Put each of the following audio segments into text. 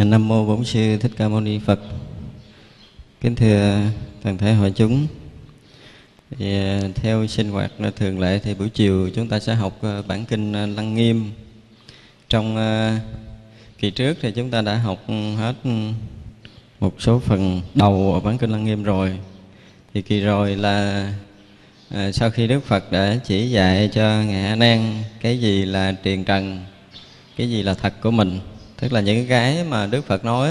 Dạ, Nam mô Bổn sư Thích Ca Mâu Ni Phật. Kính thưa toàn thể hội chúng. Thì, theo sinh hoạt thường lệ thì buổi chiều chúng ta sẽ học ờ, bản kinh ờ, Lăng Nghiêm. Trong ờ, kỳ trước thì chúng ta đã học hết một số phần đầu ở bản kinh Lăng Nghiêm rồi. Thì kỳ rồi là à, sau khi Đức Phật đã chỉ dạy cho ngài A Nan cái gì là triền trần, cái gì là thật của mình tức là những cái mà đức phật nói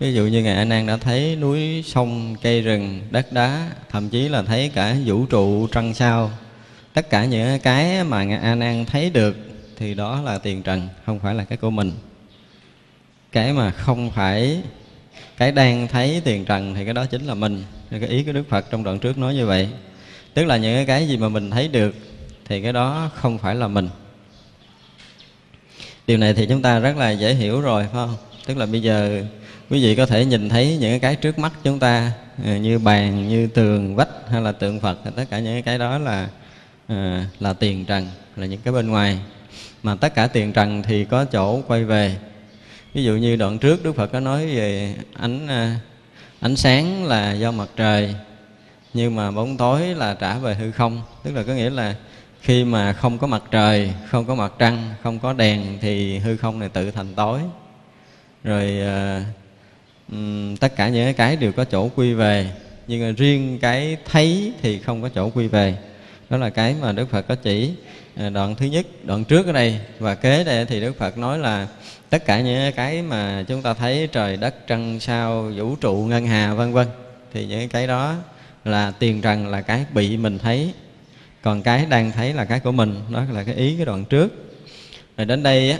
ví dụ như ngài a nan đã thấy núi, sông, cây, rừng, đất đá, thậm chí là thấy cả vũ trụ, trăng sao, tất cả những cái mà ngài a nan thấy được thì đó là tiền trần, không phải là cái của mình. Cái mà không phải cái đang thấy tiền trần thì cái đó chính là mình. Cái ý của đức phật trong đoạn trước nói như vậy. Tức là những cái gì mà mình thấy được thì cái đó không phải là mình điều này thì chúng ta rất là dễ hiểu rồi, phải không? Tức là bây giờ quý vị có thể nhìn thấy những cái trước mắt chúng ta ờ, như bàn, như tường, vách hay là tượng phật tất cả những cái đó là ờ, là tiền trần, là những cái bên ngoài. Mà tất cả tiền trần thì có chỗ quay về. Ví dụ như đoạn trước đức phật có nói về ánh ờ, ánh sáng là do mặt trời, nhưng mà bóng tối là trả về hư không. Tức là có nghĩa là khi mà không có mặt trời, không có mặt trăng, không có đèn thì hư không này tự thành tối. Rồi ờ, tất cả những cái đều có chỗ quy về. Nhưng mà riêng cái thấy thì không có chỗ quy về. Đó là cái mà đức phật có chỉ ờ, đoạn thứ nhất, đoạn trước ở đây. Và kế đây thì đức phật nói là tất cả những cái mà chúng ta thấy trời đất, trăng, sao, vũ trụ, ngân hà, vân vân, thì những cái đó là tiền trần là cái bị mình thấy còn cái đang thấy là cái của mình đó là cái ý cái đoạn trước. Rồi đến đây á,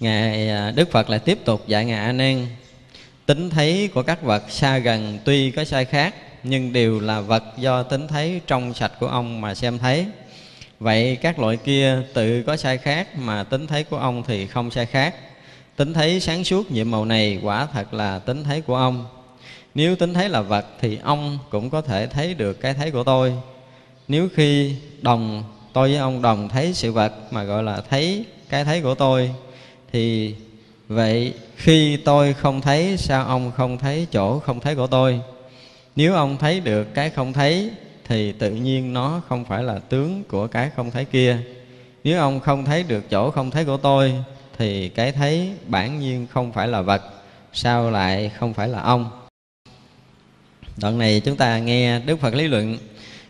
ngài à, đức phật lại tiếp tục dạy ngài a nan, tính thấy của các vật xa gần tuy có sai khác, nhưng đều là vật do tính thấy trong sạch của ông mà xem thấy. Vậy các loại kia tự có sai khác mà tính thấy của ông thì không sai khác. Tính thấy sáng suốt nhiệm màu này quả thật là tính thấy của ông nếu tính thấy là vật thì ông cũng có thể thấy được cái thấy của tôi. Nếu khi đồng, tôi với ông đồng thấy sự vật mà gọi là thấy cái thấy của tôi, thì vậy khi tôi không thấy, sao ông không thấy chỗ không thấy của tôi? Nếu ông thấy được cái không thấy, thì tự nhiên nó không phải là tướng của cái không thấy kia. Nếu ông không thấy được chỗ không thấy của tôi, thì cái thấy bản nhiên không phải là vật, sao lại không phải là ông? Đoạn này chúng ta nghe đức phật lý luận.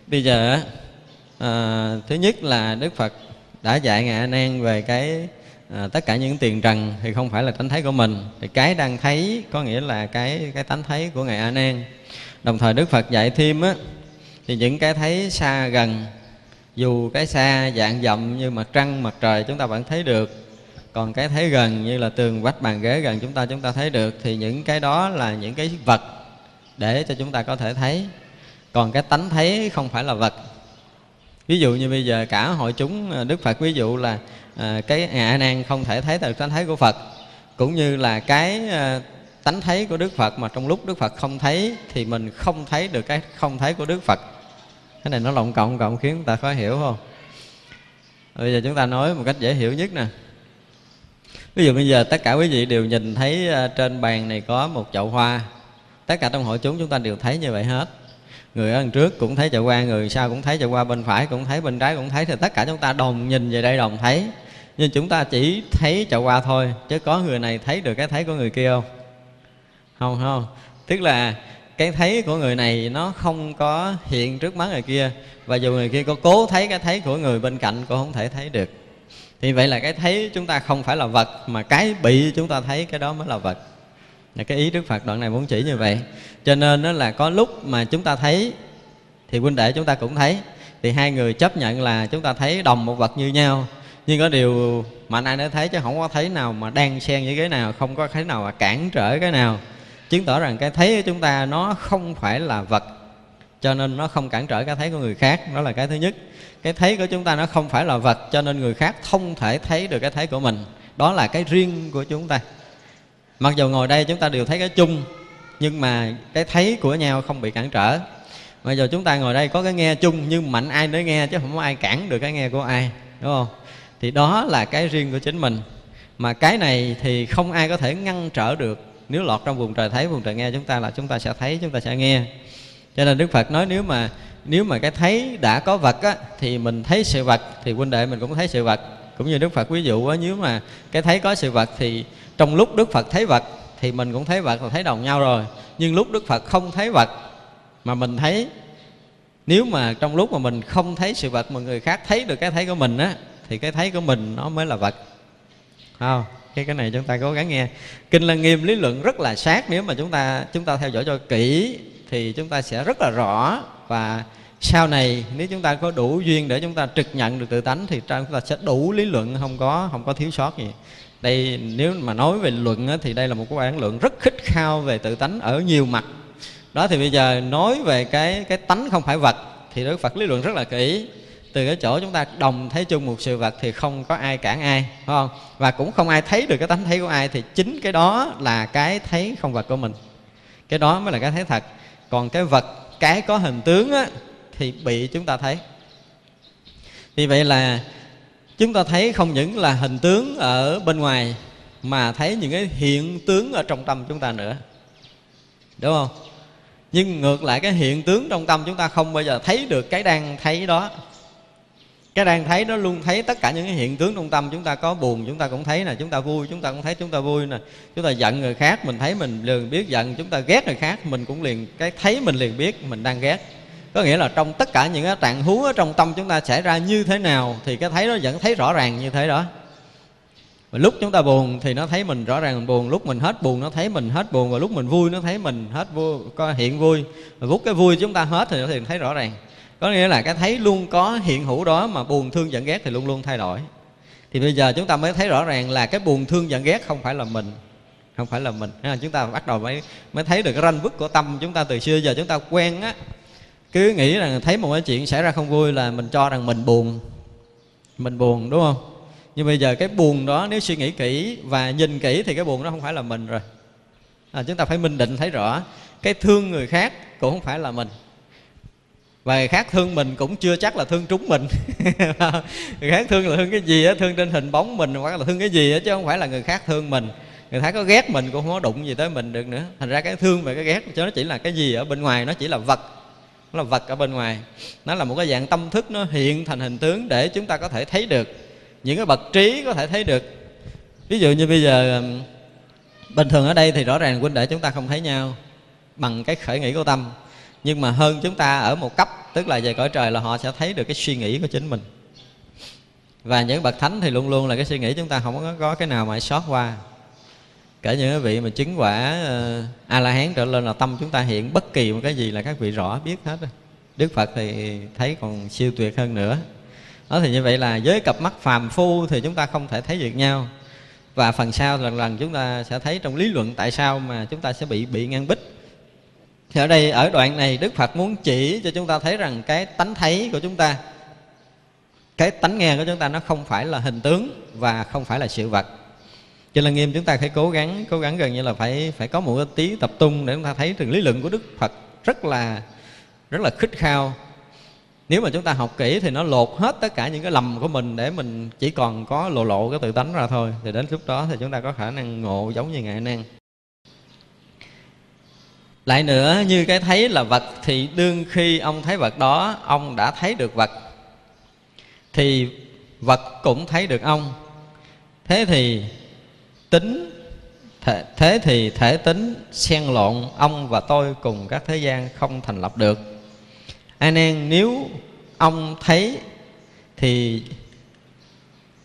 Bây giờ à, thứ nhất là đức phật đã dạy ngài a nan về cái à, tất cả những tiền trần thì không phải là tánh thấy của mình. Thì cái đang thấy có nghĩa là cái cái tánh thấy của ngài a nan. Đồng thời đức phật dạy thêm á thì những cái thấy xa gần dù cái xa dạng dậm như mặt trăng mặt trời chúng ta vẫn thấy được. Còn cái thấy gần như là tường vách bàn ghế gần chúng ta chúng ta thấy được thì những cái đó là những cái vật để cho chúng ta có thể thấy. Còn cái tánh thấy không phải là vật. Ví dụ như bây giờ cả hội chúng à, đức phật ví dụ là à, cái à, ngạ nan không thể thấy được tánh thấy của phật. Cũng như là cái à, tánh thấy của đức phật mà trong lúc đức phật không thấy thì mình không thấy được cái không thấy của đức phật. Cái này nó lộn cộng cộng khiến ta khó hiểu không? Bây giờ chúng ta nói một cách dễ hiểu nhất nè. Ví dụ bây giờ tất cả quý vị đều nhìn thấy à, trên bàn này có một chậu hoa tất cả trong hội chúng chúng ta đều thấy như vậy hết. Người ở đằng trước cũng thấy chậu qua người sau cũng thấy chậu qua bên phải cũng thấy, bên trái cũng thấy, thì tất cả chúng ta đồng nhìn về đây đồng thấy. Nhưng chúng ta chỉ thấy chậu qua thôi, chứ có người này thấy được cái thấy của người kia không? Không không? Tức là cái thấy của người này nó không có hiện trước mắt người kia. Và dù người kia có cố thấy cái thấy của người bên cạnh cũng không thể thấy được. Thì vậy là cái thấy chúng ta không phải là vật, mà cái bị chúng ta thấy cái đó mới là vật là cái ý đức phật đoạn này muốn chỉ như vậy. Cho nên nó là có lúc mà chúng ta thấy, thì huynh đệ chúng ta cũng thấy. Thì hai người chấp nhận là chúng ta thấy đồng một vật như nhau. Nhưng có điều mà ai đã thấy chứ không có thấy nào mà đang xen với cái nào, không có thấy nào mà cản trở cái nào. Chứng tỏ rằng cái thấy của chúng ta nó không phải là vật, cho nên nó không cản trở cái thấy của người khác. Đó là cái thứ nhất. Cái thấy của chúng ta nó không phải là vật, cho nên người khác không thể thấy được cái thấy của mình. Đó là cái riêng của chúng ta mặc dù ngồi đây chúng ta đều thấy cái chung nhưng mà cái thấy của nhau không bị cản trở. Bây giờ chúng ta ngồi đây có cái nghe chung nhưng mạnh ai nói nghe chứ không có ai cản được cái nghe của ai đúng không? Thì đó là cái riêng của chính mình. Mà cái này thì không ai có thể ngăn trở được. Nếu lọt trong vùng trời thấy vùng trời nghe chúng ta là chúng ta sẽ thấy chúng ta sẽ nghe. Cho nên đức phật nói nếu mà nếu mà cái thấy đã có vật á, thì mình thấy sự vật thì huynh đệ mình cũng thấy sự vật. Cũng như đức phật ví dụ á, nếu mà cái thấy có sự vật thì trong lúc đức phật thấy vật thì mình cũng thấy vật và thấy đồng nhau rồi. Nhưng lúc đức phật không thấy vật mà mình thấy, nếu mà trong lúc mà mình không thấy sự vật mà người khác thấy được cái thấy của mình á, thì cái thấy của mình nó mới là vật không, cái cái này chúng ta cố gắng nghe. Kinh lăng nghiêm lý luận rất là sát. Nếu mà chúng ta chúng ta theo dõi cho kỹ thì chúng ta sẽ rất là rõ. Và sau này nếu chúng ta có đủ duyên để chúng ta trực nhận được tự tánh thì chúng ta sẽ đủ lý luận, không có không có thiếu sót gì đây nếu mà nói về luận thì đây là một cái bản luận rất khích khao về tự tánh ở nhiều mặt. Đó thì bây giờ nói về cái cái tánh không phải vật thì đức phật lý luận rất là kỹ. Từ cái chỗ chúng ta đồng thấy chung một sự vật thì không có ai cản ai phải không? Và cũng không ai thấy được cái tánh thấy của ai thì chính cái đó là cái thấy không vật của mình. Cái đó mới là cái thấy thật. Còn cái vật cái có hình tướng á, thì bị chúng ta thấy. Vì vậy là chúng ta thấy không những là hình tướng ở bên ngoài, mà thấy những cái hiện tướng ở trong tâm chúng ta nữa. Đúng không? Nhưng ngược lại, cái hiện tướng trong tâm chúng ta không bao giờ thấy được cái đang thấy đó. Cái đang thấy nó luôn thấy tất cả những cái hiện tướng trong tâm chúng ta có buồn, chúng ta cũng thấy nè, chúng ta vui, chúng ta cũng thấy chúng ta vui nè. Chúng ta giận người khác, mình thấy mình liền biết giận, chúng ta ghét người khác, mình cũng liền cái thấy mình liền biết mình đang ghét có nghĩa là trong tất cả những cái trạng huống ở trong tâm chúng ta xảy ra như thế nào thì cái thấy nó vẫn thấy rõ ràng như thế đó. Và lúc chúng ta buồn thì nó thấy mình rõ ràng mình buồn, lúc mình hết buồn nó thấy mình hết buồn, và lúc mình vui nó thấy mình hết vui, có hiện vui. Và lúc cái vui chúng ta hết thì nó thì thấy rõ ràng. Có nghĩa là cái thấy luôn có hiện hữu đó mà buồn, thương, giận, ghét thì luôn luôn thay đổi. Thì bây giờ chúng ta mới thấy rõ ràng là cái buồn, thương, giận, ghét không phải là mình, không phải là mình. Chúng ta bắt đầu mới mới thấy được cái ranh vứt của tâm chúng ta từ xưa. Giờ chúng ta quen á cứ nghĩ rằng thấy một cái chuyện xảy ra không vui là mình cho rằng mình buồn. Mình buồn đúng không? Nhưng bây giờ cái buồn đó nếu suy nghĩ kỹ và nhìn kỹ thì cái buồn đó không phải là mình rồi. À, chúng ta phải minh định thấy rõ cái thương người khác cũng không phải là mình. Và người khác thương mình cũng chưa chắc là thương trúng mình. Người khác thương là thương cái gì á? Thương trên hình bóng mình hoặc là thương cái gì á? Chứ không phải là người khác thương mình. Người khác có ghét mình cũng không có đụng gì tới mình được nữa. Thành ra cái thương và cái ghét cho nó chỉ là cái gì ở bên ngoài nó chỉ là vật nó là vật ở bên ngoài. Nó là một cái dạng tâm thức nó hiện thành hình tướng để chúng ta có thể thấy được. Những cái bậc trí có thể thấy được. Ví dụ như bây giờ bình thường ở đây thì rõ ràng huynh đệ chúng ta không thấy nhau bằng cái khởi nghĩ của tâm. Nhưng mà hơn chúng ta ở một cấp tức là về cõi trời là họ sẽ thấy được cái suy nghĩ của chính mình. Và những bậc thánh thì luôn luôn là cái suy nghĩ chúng ta không có, có cái nào mà sót qua cả những cái vị mà chứng quả ờ, uh, a la hán trở lên là tâm chúng ta hiện bất kỳ một cái gì là các vị rõ biết hết đức phật thì thấy còn siêu tuyệt hơn nữa. Đó thì như vậy là với cặp mắt phàm phu thì chúng ta không thể thấy được nhau. Và phần sau lần lần chúng ta sẽ thấy trong lý luận tại sao mà chúng ta sẽ bị bị ngăn bích. Thì ở đây ở đoạn này đức phật muốn chỉ cho chúng ta thấy rằng cái tánh thấy của chúng ta cái tánh nghe của chúng ta nó không phải là hình tướng và không phải là sự vật cho nên nghiêm chúng ta phải cố gắng cố gắng gần như là phải phải có một cái tí tập trung để chúng ta thấy từng lý luận của đức phật rất là rất là khích khao. Nếu mà chúng ta học kỹ thì nó lột hết tất cả những cái lầm của mình để mình chỉ còn có lộ lộ cái tự tánh ra thôi. Thì đến lúc đó thì chúng ta có khả năng ngộ giống như ngài năng lại nữa, như cái thấy là vật thì đương khi ông thấy vật đó, ông đã thấy được vật. Thì vật cũng thấy được ông. Thế thì tính thế, thế thì thể tính xen lộn ông và tôi cùng các thế gian không thành lập được. A nan nếu ông thấy thì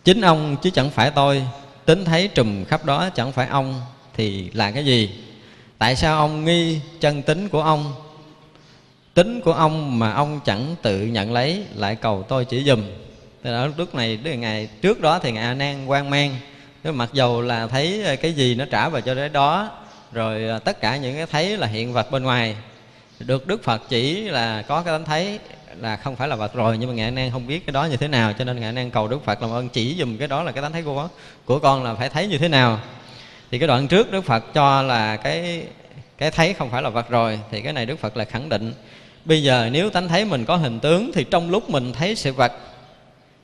chính ông chứ chẳng phải tôi. Tính thấy trùm khắp đó chẳng phải ông thì là cái gì? Tại sao ông nghi chân tính của ông? Tính của ông mà ông chẳng tự nhận lấy lại cầu tôi chỉ dùm ở lúc này đến ngày trước đó thì ngài a nan quan mang. Nếu mặc dầu là thấy ờ, cái gì nó trả về cho đấy đó, rồi ờ, tất cả những cái thấy là hiện vật bên ngoài, được đức phật chỉ là có cái tánh thấy là không phải là vật rồi, nhưng mà ngài nan không biết cái đó như thế nào, cho nên ngài nan cầu đức phật làm ơn chỉ dùm cái đó là cái tánh thấy của của con là phải thấy như thế nào. Thì cái đoạn trước đức phật cho là cái cái thấy không phải là vật rồi, thì cái này đức phật là khẳng định, bây giờ nếu tánh thấy mình có hình tướng thì trong lúc mình thấy sự vật,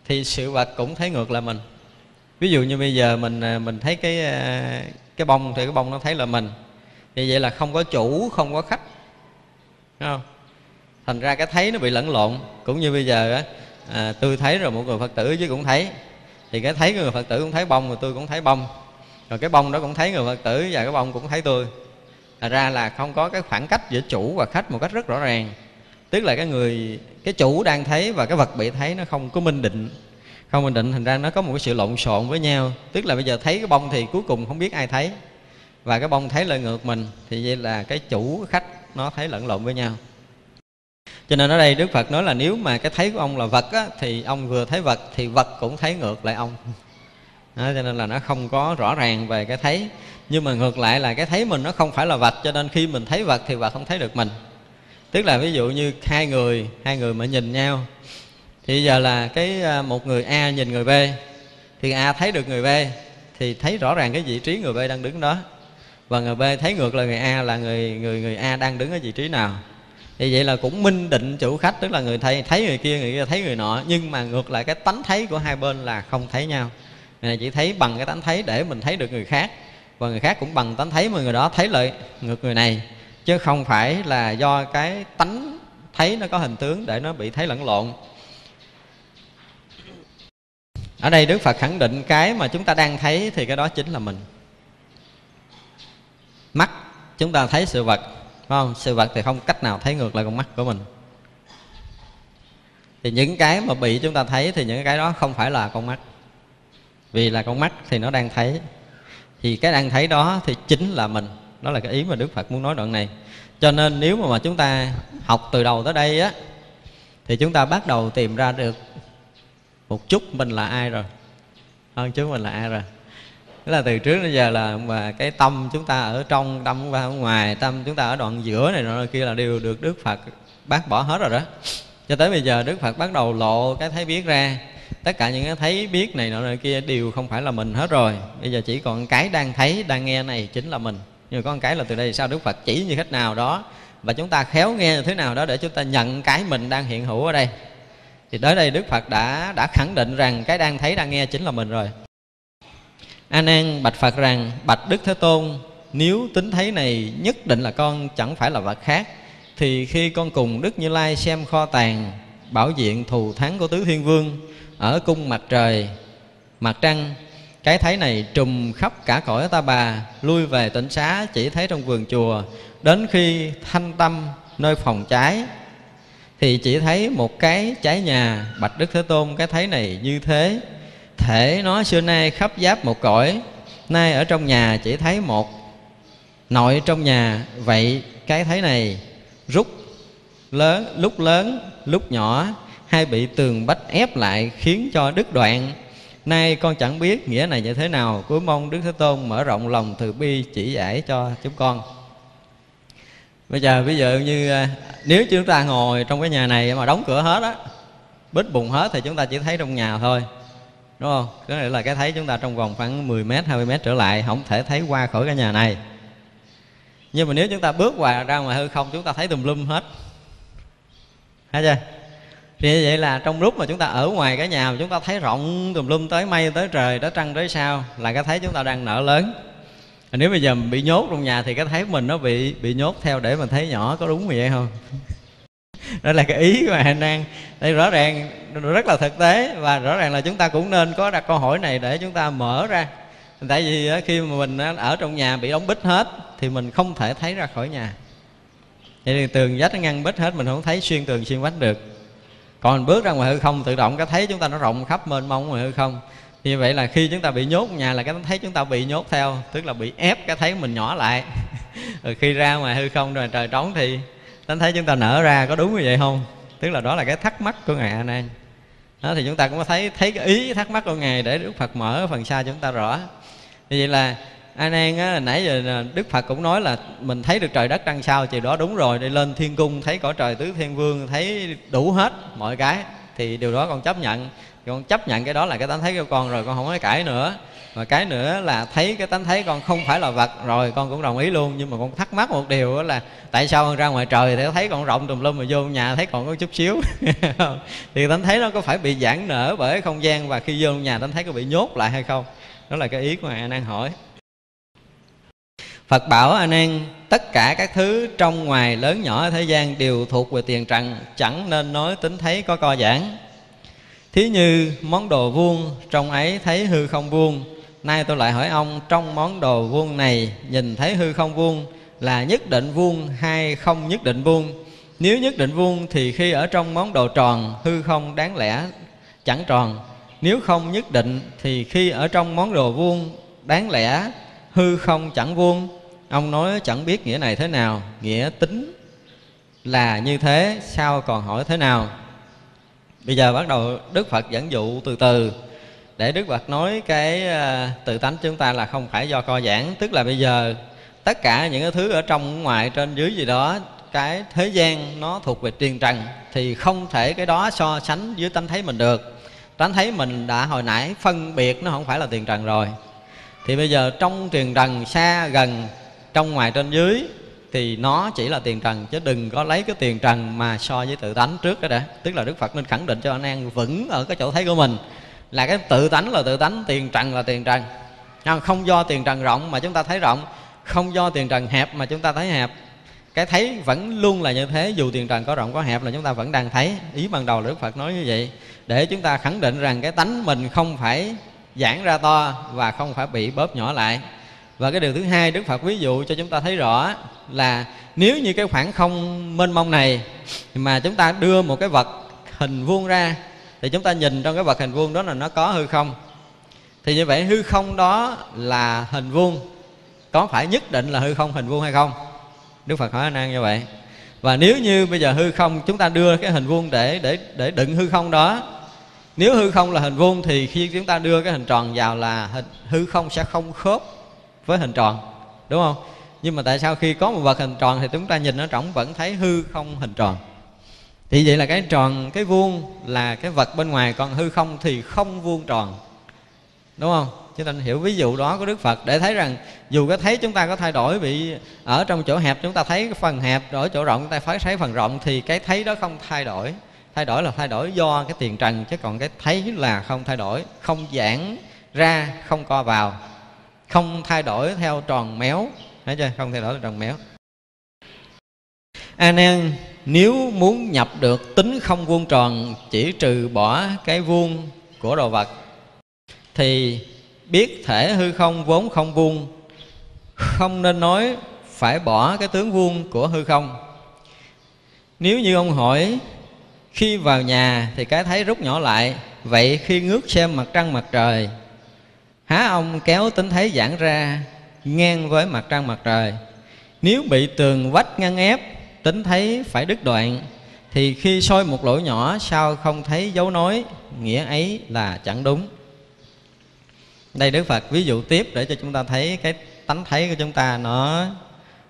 thì sự vật cũng thấy ngược lại mình ví dụ như bây giờ mình à, mình thấy cái à, cái bông thì cái bông nó thấy là mình. Như vậy là không có chủ không có khách. Đúng không? Thành ra cái thấy nó bị lẫn lộn. Cũng như bây giờ á à, tôi thấy rồi một người phật tử chứ cũng thấy. Thì cái thấy người phật tử cũng thấy bông rồi tôi cũng thấy bông. Rồi cái bông đó cũng thấy người phật tử và cái bông cũng thấy tôi. Thành ra là không có cái khoảng cách giữa chủ và khách một cách rất rõ ràng. Tức là cái người cái chủ đang thấy và cái vật bị thấy nó không có minh định không bình định thành ra nó có một cái sự lộn xộn với nhau. Tức là bây giờ thấy cái bông thì cuối cùng không biết ai thấy. Và cái bông thấy lại ngược mình thì vậy là cái chủ cái khách nó thấy lẫn lộn với nhau. Cho nên ở đây đức phật nói là nếu mà cái thấy của ông là vật á, thì ông vừa thấy vật thì vật cũng thấy ngược lại ông. Đó, cho nên là nó không có rõ ràng về cái thấy. Nhưng mà ngược lại là cái thấy mình nó không phải là vật cho nên khi mình thấy vật thì vật không thấy được mình. Tức là ví dụ như hai người hai người mà nhìn nhau thì giờ là cái à, một người a nhìn người b, thì a thấy được người b, thì thấy rõ ràng cái vị trí người b đang đứng đó. Và người b thấy ngược là người a là người người người a đang đứng ở vị trí nào. Thì vậy là cũng minh định chủ khách, tức là người thầy thấy người kia người kia thấy người nọ, nhưng mà ngược lại cái tánh thấy của hai bên là không thấy nhau. Này chỉ thấy bằng cái tánh thấy để mình thấy được người khác, và người khác cũng bằng tánh thấy mà người đó thấy lại ngược người này. Chứ không phải là do cái tánh thấy nó có hình tướng để nó bị thấy lẫn lộn ở đây đức phật khẳng định cái mà chúng ta đang thấy thì cái đó chính là mình. Mắt chúng ta thấy sự vật phải không? Sự vật thì không cách nào thấy ngược lại con mắt của mình. Thì những cái mà bị chúng ta thấy thì những cái đó không phải là con mắt. Vì là con mắt thì nó đang thấy. Thì cái đang thấy đó thì chính là mình. Đó là cái ý mà đức phật muốn nói đoạn này. Cho nên nếu mà, mà chúng ta học từ đầu tới đây á thì chúng ta bắt đầu tìm ra được một chút mình là ai rồi? Hơn chút mình là ai rồi? Tức là từ trước đến giờ là mà cái tâm chúng ta ở trong, tâm và ở ngoài, tâm chúng ta ở đoạn giữa này nọ kia là đều được Đức Phật bác bỏ hết rồi đó. Cho tới bây giờ Đức Phật bắt đầu lộ cái thấy biết ra. Tất cả những cái thấy biết này nọ kia đều không phải là mình hết rồi. Bây giờ chỉ còn cái đang thấy, đang nghe này chính là mình. Nhưng có một cái là từ đây, sao đức phật chỉ như cách nào đó và chúng ta khéo nghe như thế nào đó để chúng ta nhận cái mình đang hiện hữu ở đây thì tới đây đức phật đã đã khẳng định rằng cái đang thấy, đang nghe chính là mình rồi. A nan bạch phật rằng, bạch đức thế tôn, nếu tính thấy này nhất định là con chẳng phải là vật khác, thì khi con cùng đức như lai xem kho tàng bảo diện thù thắng của tứ thiên vương ở cung mặt trời, mặt trăng, cái thấy này trùm khắp cả cõi ta bà, lui về tỉnh xá chỉ thấy trong vườn chùa, đến khi thanh tâm nơi phòng trái thì chỉ thấy một cái cháy nhà, bạch đức thế tôn, cái thấy này như thế. Thể nó xưa nay khắp giáp một cõi, nay ở trong nhà chỉ thấy một nội trong nhà. Vậy cái thấy này rút lớn, lúc lớn, lúc nhỏ, hay bị tường bách ép lại khiến cho đứt đoạn. Nay con chẳng biết nghĩa này như thế nào. Cuối mong đức thế tôn mở rộng lòng từ bi chỉ giải cho chúng con bây giờ, ví dụ như à, nếu chúng ta ngồi trong cái nhà này mà đóng cửa hết á, bít bùng hết thì chúng ta chỉ thấy trong nhà thôi, đúng không? Có nghĩa là cái thấy chúng ta trong vòng khoảng 10 mét 20 mét trở lại, không thể thấy qua khỏi cái nhà này. Nhưng mà nếu chúng ta bước vào ra ngoài hư không, chúng ta thấy tùm lum hết. Thấy chưa? Thì như vậy là trong lúc mà chúng ta ở ngoài cái nhà mà chúng ta thấy rộng tùm lum, tới mây, tới trời, tới trăng, tới sao, là cái thấy chúng ta đang nở lớn nếu bây giờ mình bị nhốt trong nhà thì cái thấy mình nó bị bị nhốt theo để mình thấy nhỏ có đúng như vậy không? Đó là cái ý mà anh đang, đây rõ ràng, rất là thực tế và rõ ràng là chúng ta cũng nên có đặt câu hỏi này để chúng ta mở ra. Tại vì ờ, khi mà mình ờ, ở trong nhà bị đóng bít hết thì mình không thể thấy ra khỏi nhà. Vậy thì tường vách ngăn bít hết, mình không thấy xuyên tường xuyên vách được. Còn mình bước ra ngoài hư không tự động, cái thấy chúng ta nó rộng khắp mênh mông ngoài hư không như vậy là khi chúng ta bị nhốt nhà là cái thấy chúng ta bị nhốt theo tức là bị ép cái thấy mình nhỏ lại. Rồi khi ra ngoài hư không rồi trời trống thì tánh thấy chúng ta nở ra có đúng như vậy không? Tức là đó là cái thắc mắc của ngài a nan đó thì chúng ta cũng có thấy thấy cái ý thắc mắc của ngài để đức phật mở phần xa chúng ta rõ. Như vậy là a nan á, nãy giờ đức phật cũng nói là mình thấy được trời đất trăng sao thì đó đúng rồi đi lên thiên cung thấy cõi trời tứ thiên vương thấy đủ hết mọi cái thì điều đó còn chấp nhận con chấp nhận cái đó là cái tánh thấy của con rồi, con không có cãi nữa. Và cái nữa là thấy cái tánh thấy con không phải là vật, rồi con cũng đồng ý luôn. Nhưng mà con thắc mắc một điều là tại sao con ra ngoài trời thì thấy con rộng tùm lum mà vô nhà thấy còn có chút xíu? Thì tánh thấy nó có phải bị giãn nở bởi không gian và khi vô nhà tánh thấy có bị nhốt lại hay không? Đó là cái ý của ngài đang hỏi. Phật bảo A Nan tất cả các thứ trong ngoài lớn nhỏ ở thế gian đều thuộc về tiền trần, chẳng nên nói tính thấy có co giãn thí như món đồ vuông trong ấy thấy hư không vuông. Nay tôi lại hỏi ông, trong món đồ vuông này nhìn thấy hư không vuông là nhất định vuông hay không nhất định vuông? Nếu nhất định vuông thì khi ở trong món đồ tròn, hư không đáng lẽ chẳng tròn. Nếu không nhất định thì khi ở trong món đồ vuông đáng lẽ, hư không chẳng vuông. Ông nói chẳng biết nghĩa này thế nào, nghĩa tính là như thế, sao còn hỏi thế nào? Bây giờ bắt đầu đức phật dẫn dụ từ từ. Để đức phật nói cái à, tự tánh chúng ta là không phải do co giãn tức là bây giờ, tất cả những cái thứ ở trong ngoài, trên dưới gì đó, cái thế gian nó thuộc về tiền trần, thì không thể cái đó so sánh với tánh thấy mình được. Tánh thấy mình đã hồi nãy phân biệt nó không phải là tiền trần rồi. Thì bây giờ trong tiền trần xa gần, trong ngoài trên dưới thì nó chỉ là tiền trần, chứ đừng có lấy cái tiền trần mà so với tự tánh trước cái đã. Tức là đức phật nên khẳng định cho anh em vững ở cái chỗ thấy của mình. Là cái tự tánh là tự tánh, tiền trần là tiền trần. Không do tiền trần rộng mà chúng ta thấy rộng. Không do tiền trần hẹp mà chúng ta thấy hẹp. Cái thấy vẫn luôn là như thế, dù tiền trần có rộng có hẹp là chúng ta vẫn đang thấy. Ý ban đầu là đức phật nói như vậy, để chúng ta khẳng định rằng cái tánh mình không phải giãn ra to và không phải bị bóp nhỏ lại và cái điều thứ hai đức phật ví dụ cho chúng ta thấy rõ là nếu như cái khoảng không mênh mông này mà chúng ta đưa một cái vật hình vuông ra, thì chúng ta nhìn trong cái vật hình vuông đó là nó có hư không. Thì như vậy hư không đó là hình vuông. Có phải nhất định là hư không, hình vuông hay không? Đức phật hỏi anh an như vậy. Và nếu như bây giờ hư không, chúng ta đưa cái hình vuông để để để đựng hư không đó. Nếu hư không là hình vuông thì khi chúng ta đưa cái hình tròn vào là hình, hư không sẽ không khớp với hình tròn, đúng không? Nhưng mà tại sao khi có một vật hình tròn thì chúng ta nhìn nó trống vẫn thấy hư không hình tròn? Thì vậy là cái tròn, cái vuông là cái vật bên ngoài, còn hư không thì không vuông tròn, đúng không? Chúng ta hiểu ví dụ đó của đức phật để thấy rằng dù có thấy chúng ta có thay đổi bị ở trong chỗ hẹp, chúng ta thấy cái phần hẹp ở chỗ rộng, chúng ta phải thấy phần rộng thì cái thấy đó không thay đổi. Thay đổi là thay đổi do cái tiền trần, chứ còn cái thấy là không thay đổi, không giãn ra, không co vào không thay đổi theo tròn méo. Thấy chưa? Không thay đổi theo tròn méo. À, A nan nếu muốn nhập được tính không vuông tròn, chỉ trừ bỏ cái vuông của đồ vật, thì biết thể hư không vốn không vuông, không nên nói phải bỏ cái tướng vuông của hư không. Nếu như ông hỏi, khi vào nhà thì cái thấy rút nhỏ lại, vậy khi ngước xem mặt trăng mặt trời há ông kéo tính thấy giãn ra, ngang với mặt trăng mặt trời. Nếu bị tường vách ngăn ép, tính thấy phải đứt đoạn, thì khi soi một lỗ nhỏ sao không thấy dấu nói nghĩa ấy là chẳng đúng. Đây đức phật, ví dụ tiếp để cho chúng ta thấy cái tánh thấy của chúng ta, nó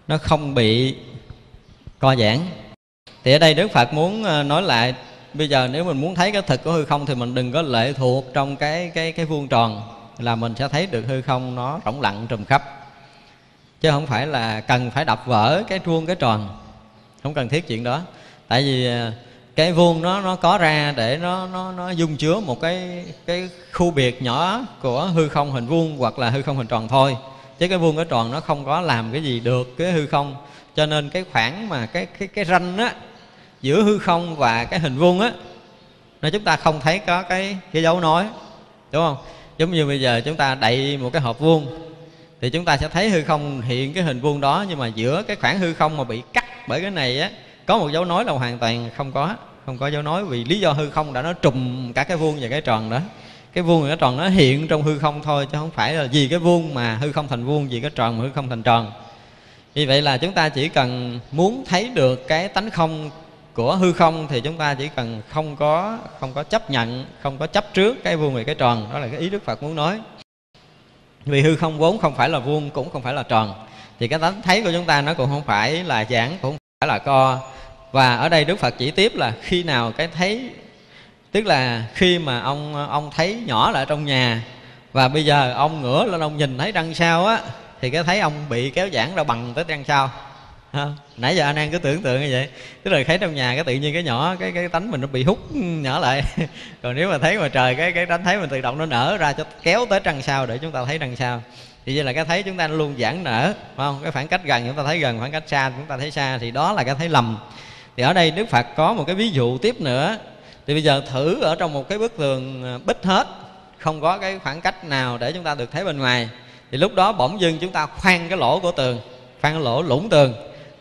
nó không bị co giãn. Thì ở đây đức phật muốn ờ, nói lại, bây giờ nếu mình muốn thấy cái thực của hư không thì mình đừng có lệ thuộc trong cái cái cái vuông tròn là mình sẽ thấy được hư không nó rỗng lặng trùm khắp. Chứ không phải là cần phải đập vỡ cái vuông cái tròn. Không cần thiết chuyện đó. Tại vì à, cái vuông nó nó có ra để nó nó nó dung chứa một cái cái khu biệt nhỏ của hư không hình vuông hoặc là hư không hình tròn thôi. Chứ cái vuông, cái tròn nó không có làm cái gì được cái hư không. Cho nên cái khoảng mà cái cái cái ranh á, giữa hư không và cái hình vuông á, nó chúng ta không thấy có cái cái dấu nói đúng không? Giống như bây giờ chúng ta đậy một cái hộp vuông, thì chúng ta sẽ thấy hư không hiện cái hình vuông đó, nhưng mà giữa cái khoảng hư không mà bị cắt bởi cái này á, có một dấu nói là hoàn toàn không có không có dấu nói vì lý do hư không đã nó trùm cả cái vuông và cái tròn đó. Cái vuông và cái tròn nó hiện trong hư không thôi, chứ không phải là vì cái vuông mà hư không thành vuông, vì cái tròn mà hư không thành tròn. Vì vậy là chúng ta chỉ cần muốn thấy được cái tánh không của hư không thì chúng ta chỉ cần không có không có chấp nhận, không có chấp trước cái vuông về cái tròn. Đó là cái ý đức phật muốn nói. Vì hư không vốn không phải là vuông, cũng không phải là tròn. Thì cái tánh thấy của chúng ta nó cũng không phải là giãn cũng không phải là co. Và ở đây đức phật chỉ tiếp là khi nào cái thấy, tức là khi mà ông ông thấy nhỏ lại trong nhà, và bây giờ ông ngửa lên ông nhìn thấy đằng sau á, thì cái thấy ông bị kéo giãn ra bằng tới đằng sau ha. nãy giờ anh an cứ tưởng tượng như vậy. Tức là thấy trong nhà cái tự nhiên cái nhỏ, cái cái tánh mình nó bị hút nhỏ lại. Còn nếu mà thấy mà trời cái cái tánh thấy mình tự động nó nở ra cho, kéo tới trăng sau để chúng ta thấy đằng sau. Thì vậy là cái thấy chúng ta luôn giãn nở, phải không? Cái khoảng cách gần chúng ta thấy gần, khoảng cách xa chúng ta thấy xa thì đó là cái thấy lầm. Thì ở đây đức phật có một cái ví dụ tiếp nữa. Thì bây giờ thử ở trong một cái bức tường ờ, bích hết, không có cái khoảng cách nào để chúng ta được thấy bên ngoài. Thì lúc đó bỗng dưng chúng ta khoan cái lỗ của tường, khoan cái lỗ lũng tường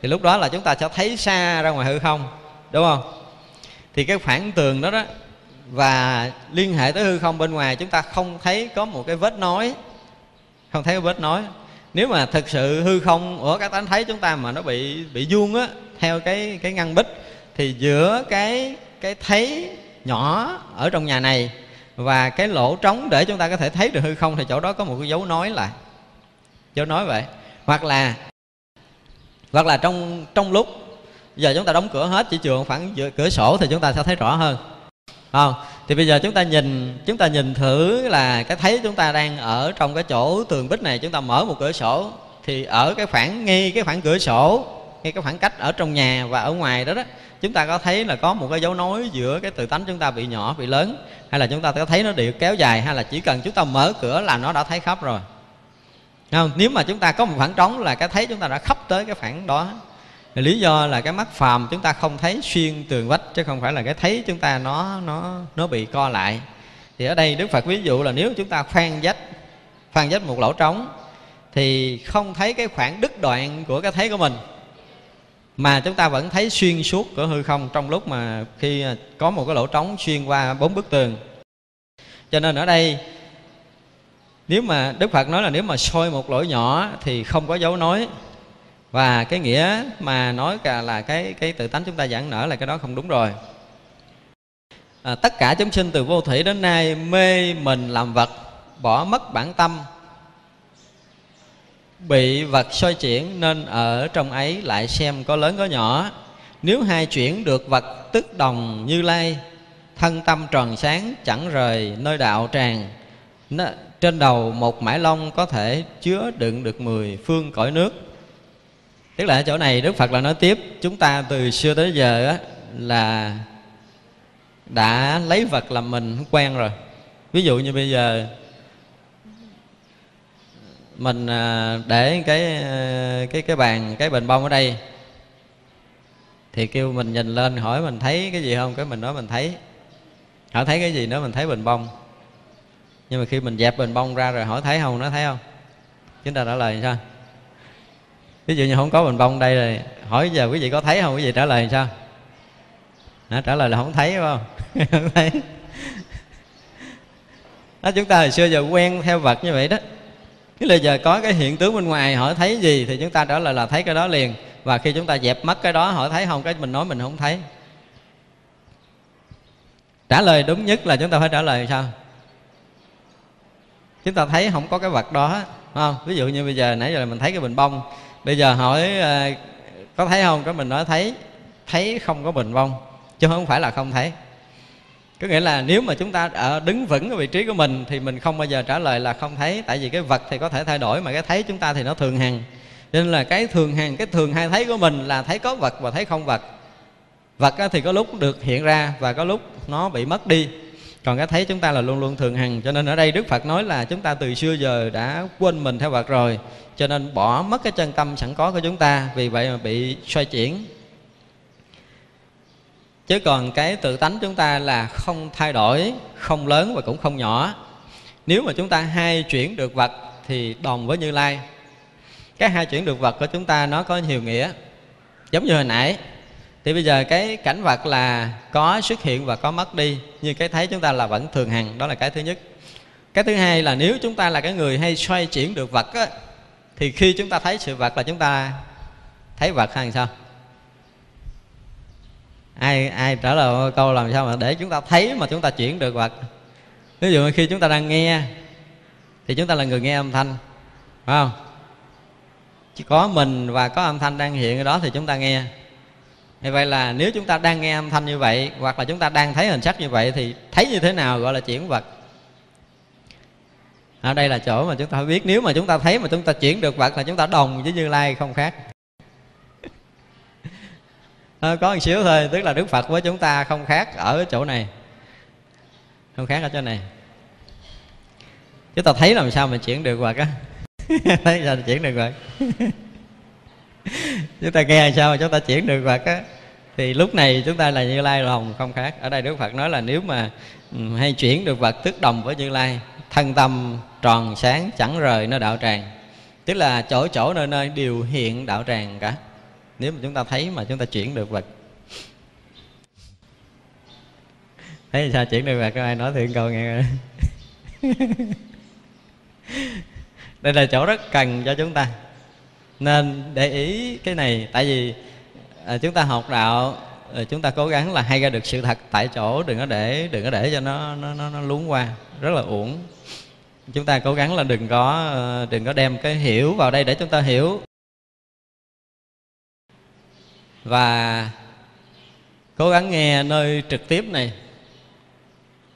thì lúc đó là chúng ta sẽ thấy xa ra ngoài hư không, đúng không? Thì cái khoảng tường đó đó, và liên hệ tới hư không bên ngoài, chúng ta không thấy có một cái vết nối không thấy có vết nối nếu mà thực sự hư không ở các tánh thấy chúng ta mà nó bị bị vuông á, theo cái cái ngăn bích, thì giữa cái cái thấy nhỏ ở trong nhà này và cái lỗ trống để chúng ta có thể thấy được hư không, thì chỗ đó có một cái dấu nói lại. Dấu nói vậy. Hoặc là hoặc là trong trong lúc giờ chúng ta đóng cửa hết chỉ trường khoảng cửa sổ thì chúng ta sẽ thấy rõ hơn không thì bây giờ chúng ta nhìn chúng ta nhìn thử là cái thấy chúng ta đang ở trong cái chỗ tường bích này chúng ta mở một cửa sổ thì ở cái khoảng ngay cái khoảng cửa sổ ngay cái khoảng cách ở trong nhà và ở ngoài đó đó chúng ta có thấy là có một cái dấu nối giữa cái tự tánh chúng ta bị nhỏ bị lớn hay là chúng ta có thấy nó đều kéo dài hay là chỉ cần chúng ta mở cửa là nó đã thấy khắp rồi không? nếu mà chúng ta có một khoảng trống là cái thấy chúng ta đã khắp tới cái khoảng đó. Thì lý do là cái mắt phàm chúng ta không thấy xuyên tường vách, chứ không phải là cái thấy chúng ta nó nó nó bị co lại. Thì ở đây đức phật ví dụ là nếu chúng ta khoan vách khoan vách một lỗ trống, thì không thấy cái khoảng đứt đoạn của cái thấy của mình. Mà chúng ta vẫn thấy xuyên suốt của hư không trong lúc mà khi có một cái lỗ trống xuyên qua bốn bức tường. Cho nên ở đây nếu mà đức phật nói là nếu mà soi một lỗi nhỏ thì không có dấu nói và cái nghĩa mà nói cả là cái cái tự tánh chúng ta giảng nở là cái đó không đúng rồi. À, tất cả chúng sinh từ vô thủy đến nay mê mình làm vật bỏ mất bản tâm bị vật soi chuyển nên ở trong ấy lại xem có lớn có nhỏ. Nếu hai chuyển được vật tức đồng như lai thân tâm tròn sáng chẳng rời nơi đạo tràng trên đầu một mãi long có thể chứa đựng được mười phương cõi nước. Tức là ở chỗ này đức phật là nói tiếp chúng ta từ xưa tới giờ á, là đã lấy vật làm mình quen rồi. Ví dụ như bây giờ mình à, để cái à, cái cái bàn cái bình bông ở đây thì kêu mình nhìn lên hỏi mình thấy cái gì không? Cái mình nói mình thấy. Hỏi thấy cái gì nữa mình thấy bình bông nhưng mà khi mình dẹp bình bông ra rồi hỏi thấy không nó thấy không chúng ta trả lời sao? Ví dụ như không có bình bông đây rồi hỏi giờ quý vị có thấy không? Quý vị trả lời sao? Nó trả lời là không thấy phải không? Không thấy. Đó, chúng ta hồi xưa giờ quen theo vật như vậy đó. Tức là giờ có cái hiện tướng bên ngoài hỏi thấy gì thì chúng ta trả lời là thấy cái đó liền. Và khi chúng ta dẹp mất cái đó hỏi thấy không cái mình nói mình không thấy. Trả lời đúng nhất là chúng ta phải trả lời sao? Chúng ta thấy không có cái vật đó không? Ví dụ như bây giờ nãy giờ mình thấy cái bình bông. Bây giờ hỏi ờ, có thấy không? Cái mình nói thấy Thấy không có bình bông, Chứ không phải là không thấy. Có nghĩa là nếu mà chúng ta ở đứng vững ở vị trí của mình thì mình không bao giờ trả lời là không thấy, tại vì cái vật thì có thể thay đổi mà cái thấy chúng ta thì nó thường hằng. Nên là cái thường hằng, cái thường hay thấy của mình là thấy có vật và thấy không vật. Vật thì có lúc được hiện ra và có lúc nó bị mất đi còn cái thấy chúng ta là luôn luôn thường hằng, cho nên ở đây đức phật nói là chúng ta từ xưa giờ đã quên mình theo vật rồi, cho nên bỏ mất cái chân tâm sẵn có của chúng ta, vì vậy mà bị xoay chuyển. Chứ còn cái tự tánh chúng ta là không thay đổi, không lớn và cũng không nhỏ. Nếu mà chúng ta hai chuyển được vật thì đồng với như lai. Cái hai chuyển được vật của chúng ta nó có nhiều nghĩa, giống như hồi nãy thì bây giờ cái cảnh vật là có xuất hiện và có mất đi như cái thấy chúng ta là vẫn thường hằng đó là cái thứ nhất. Cái thứ hai là nếu chúng ta là cái người hay xoay chuyển được vật á, thì khi chúng ta thấy sự vật là chúng ta thấy vật hay sao? Ai ai trả lời câu làm sao mà để chúng ta thấy mà chúng ta chuyển được vật? Ví dụ khi chúng ta đang nghe thì chúng ta là người nghe âm thanh phải không? Chỉ có mình và có âm thanh đang hiện ở đó thì chúng ta nghe thì vậy là nếu chúng ta đang nghe âm thanh như vậy hoặc là chúng ta đang thấy hình sắc như vậy thì thấy như thế nào gọi là chuyển vật? Ở đây là chỗ mà chúng ta biết nếu mà chúng ta thấy mà chúng ta chuyển được vật là chúng ta đồng với như lai không khác. À, có một xíu thôi tức là đức phật với chúng ta không khác ở chỗ này. Không khác ở chỗ này. Chúng ta thấy làm sao mà chuyển được vật á? Thấy sao chuyển được vật? chúng ta nghe sao mà chúng ta chuyển được vật á? Thì lúc này chúng ta là như lai lòng không khác. Ở đây đức phật nói là nếu mà ừ, hay chuyển được vật tức đồng với như lai, thân tâm tròn sáng chẳng rời nơi đạo tràng. Tức là chỗ chỗ nơi nơi đều hiện đạo tràng cả. Nếu mà chúng ta thấy mà chúng ta chuyển được vật thấy sao chuyển được vật có ai nói thiện câu nghe đây là chỗ rất cần cho chúng ta nên để ý cái này tại vì à, chúng ta học đạo à, chúng ta cố gắng là hay ra được sự thật tại chỗ đừng có để đừng có để cho nó nó nó, nó luống qua rất là uổng. Chúng ta cố gắng là đừng có ờ, đừng có đem cái hiểu vào đây để chúng ta hiểu. Và cố gắng nghe nơi trực tiếp này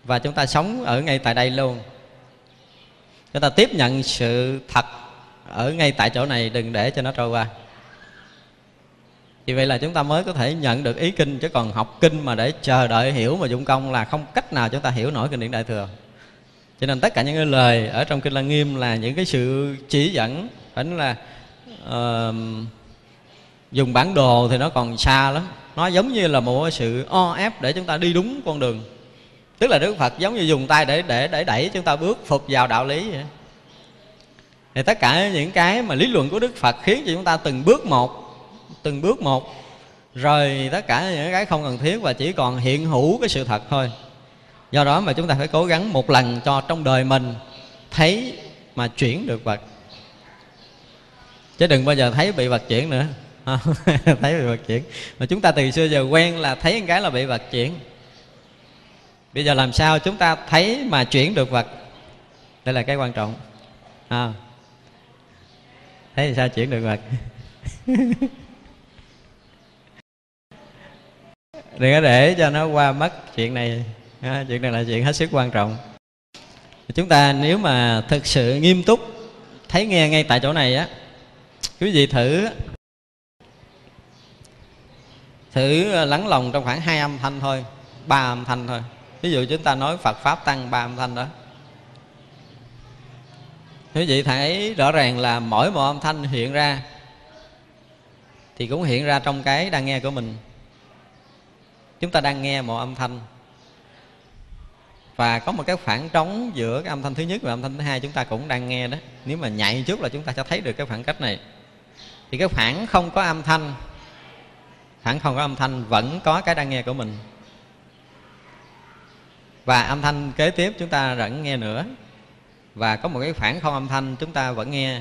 và chúng ta sống ở ngay tại đây luôn. Chúng ta tiếp nhận sự thật ở ngay tại chỗ này đừng để cho nó trôi qua. Vì vậy là chúng ta mới có thể nhận được ý kinh chứ còn học kinh mà để chờ đợi hiểu mà dụng công là không cách nào chúng ta hiểu nổi kinh điển đại thừa. Cho nên tất cả những cái lời ở trong kinh lăng nghiêm là những cái sự chỉ dẫn phải là uh, dùng bản đồ thì nó còn xa lắm. Nó giống như là một sự o ép để chúng ta đi đúng con đường. Tức là đức phật giống như dùng tay để để để đẩy chúng ta bước phục vào đạo lý vậy thì tất cả những cái mà lý luận của đức phật khiến cho chúng ta từng bước một từng bước một. Rồi tất cả những cái không cần thiết và chỉ còn hiện hữu cái sự thật thôi. Do đó mà chúng ta phải cố gắng một lần cho trong đời mình thấy mà chuyển được vật. Chứ đừng bao giờ thấy bị vật chuyển nữa. Thấy bị vật chuyển. Mà chúng ta từ xưa giờ quen là thấy một cái là bị vật chuyển. Bây giờ làm sao chúng ta thấy mà chuyển được vật? Đây là cái quan trọng. À, thấy thì sao chuyển được mặt đừng có để cho nó qua mất chuyện này. À, chuyện này là chuyện hết sức quan trọng. Chúng ta nếu mà thực sự nghiêm túc thấy nghe ngay tại chỗ này á quý vị thử thử lắng lòng trong khoảng hai âm thanh thôi ba âm thanh thôi. Ví dụ chúng ta nói phật pháp tăng ba âm thanh đó quý vị thấy rõ ràng là mỗi một âm thanh hiện ra thì cũng hiện ra trong cái đang nghe của mình. Chúng ta đang nghe một âm thanh. Và có một cái khoảng trống giữa cái âm thanh thứ nhất và âm thanh thứ hai chúng ta cũng đang nghe đó. Nếu mà nhạy chút là chúng ta sẽ thấy được cái khoảng cách này. Thì cái khoảng không có âm thanh, khoảng không có âm thanh vẫn có cái đang nghe của mình. Và âm thanh kế tiếp chúng ta vẫn nghe nữa và có một cái khoảng không âm thanh chúng ta vẫn nghe.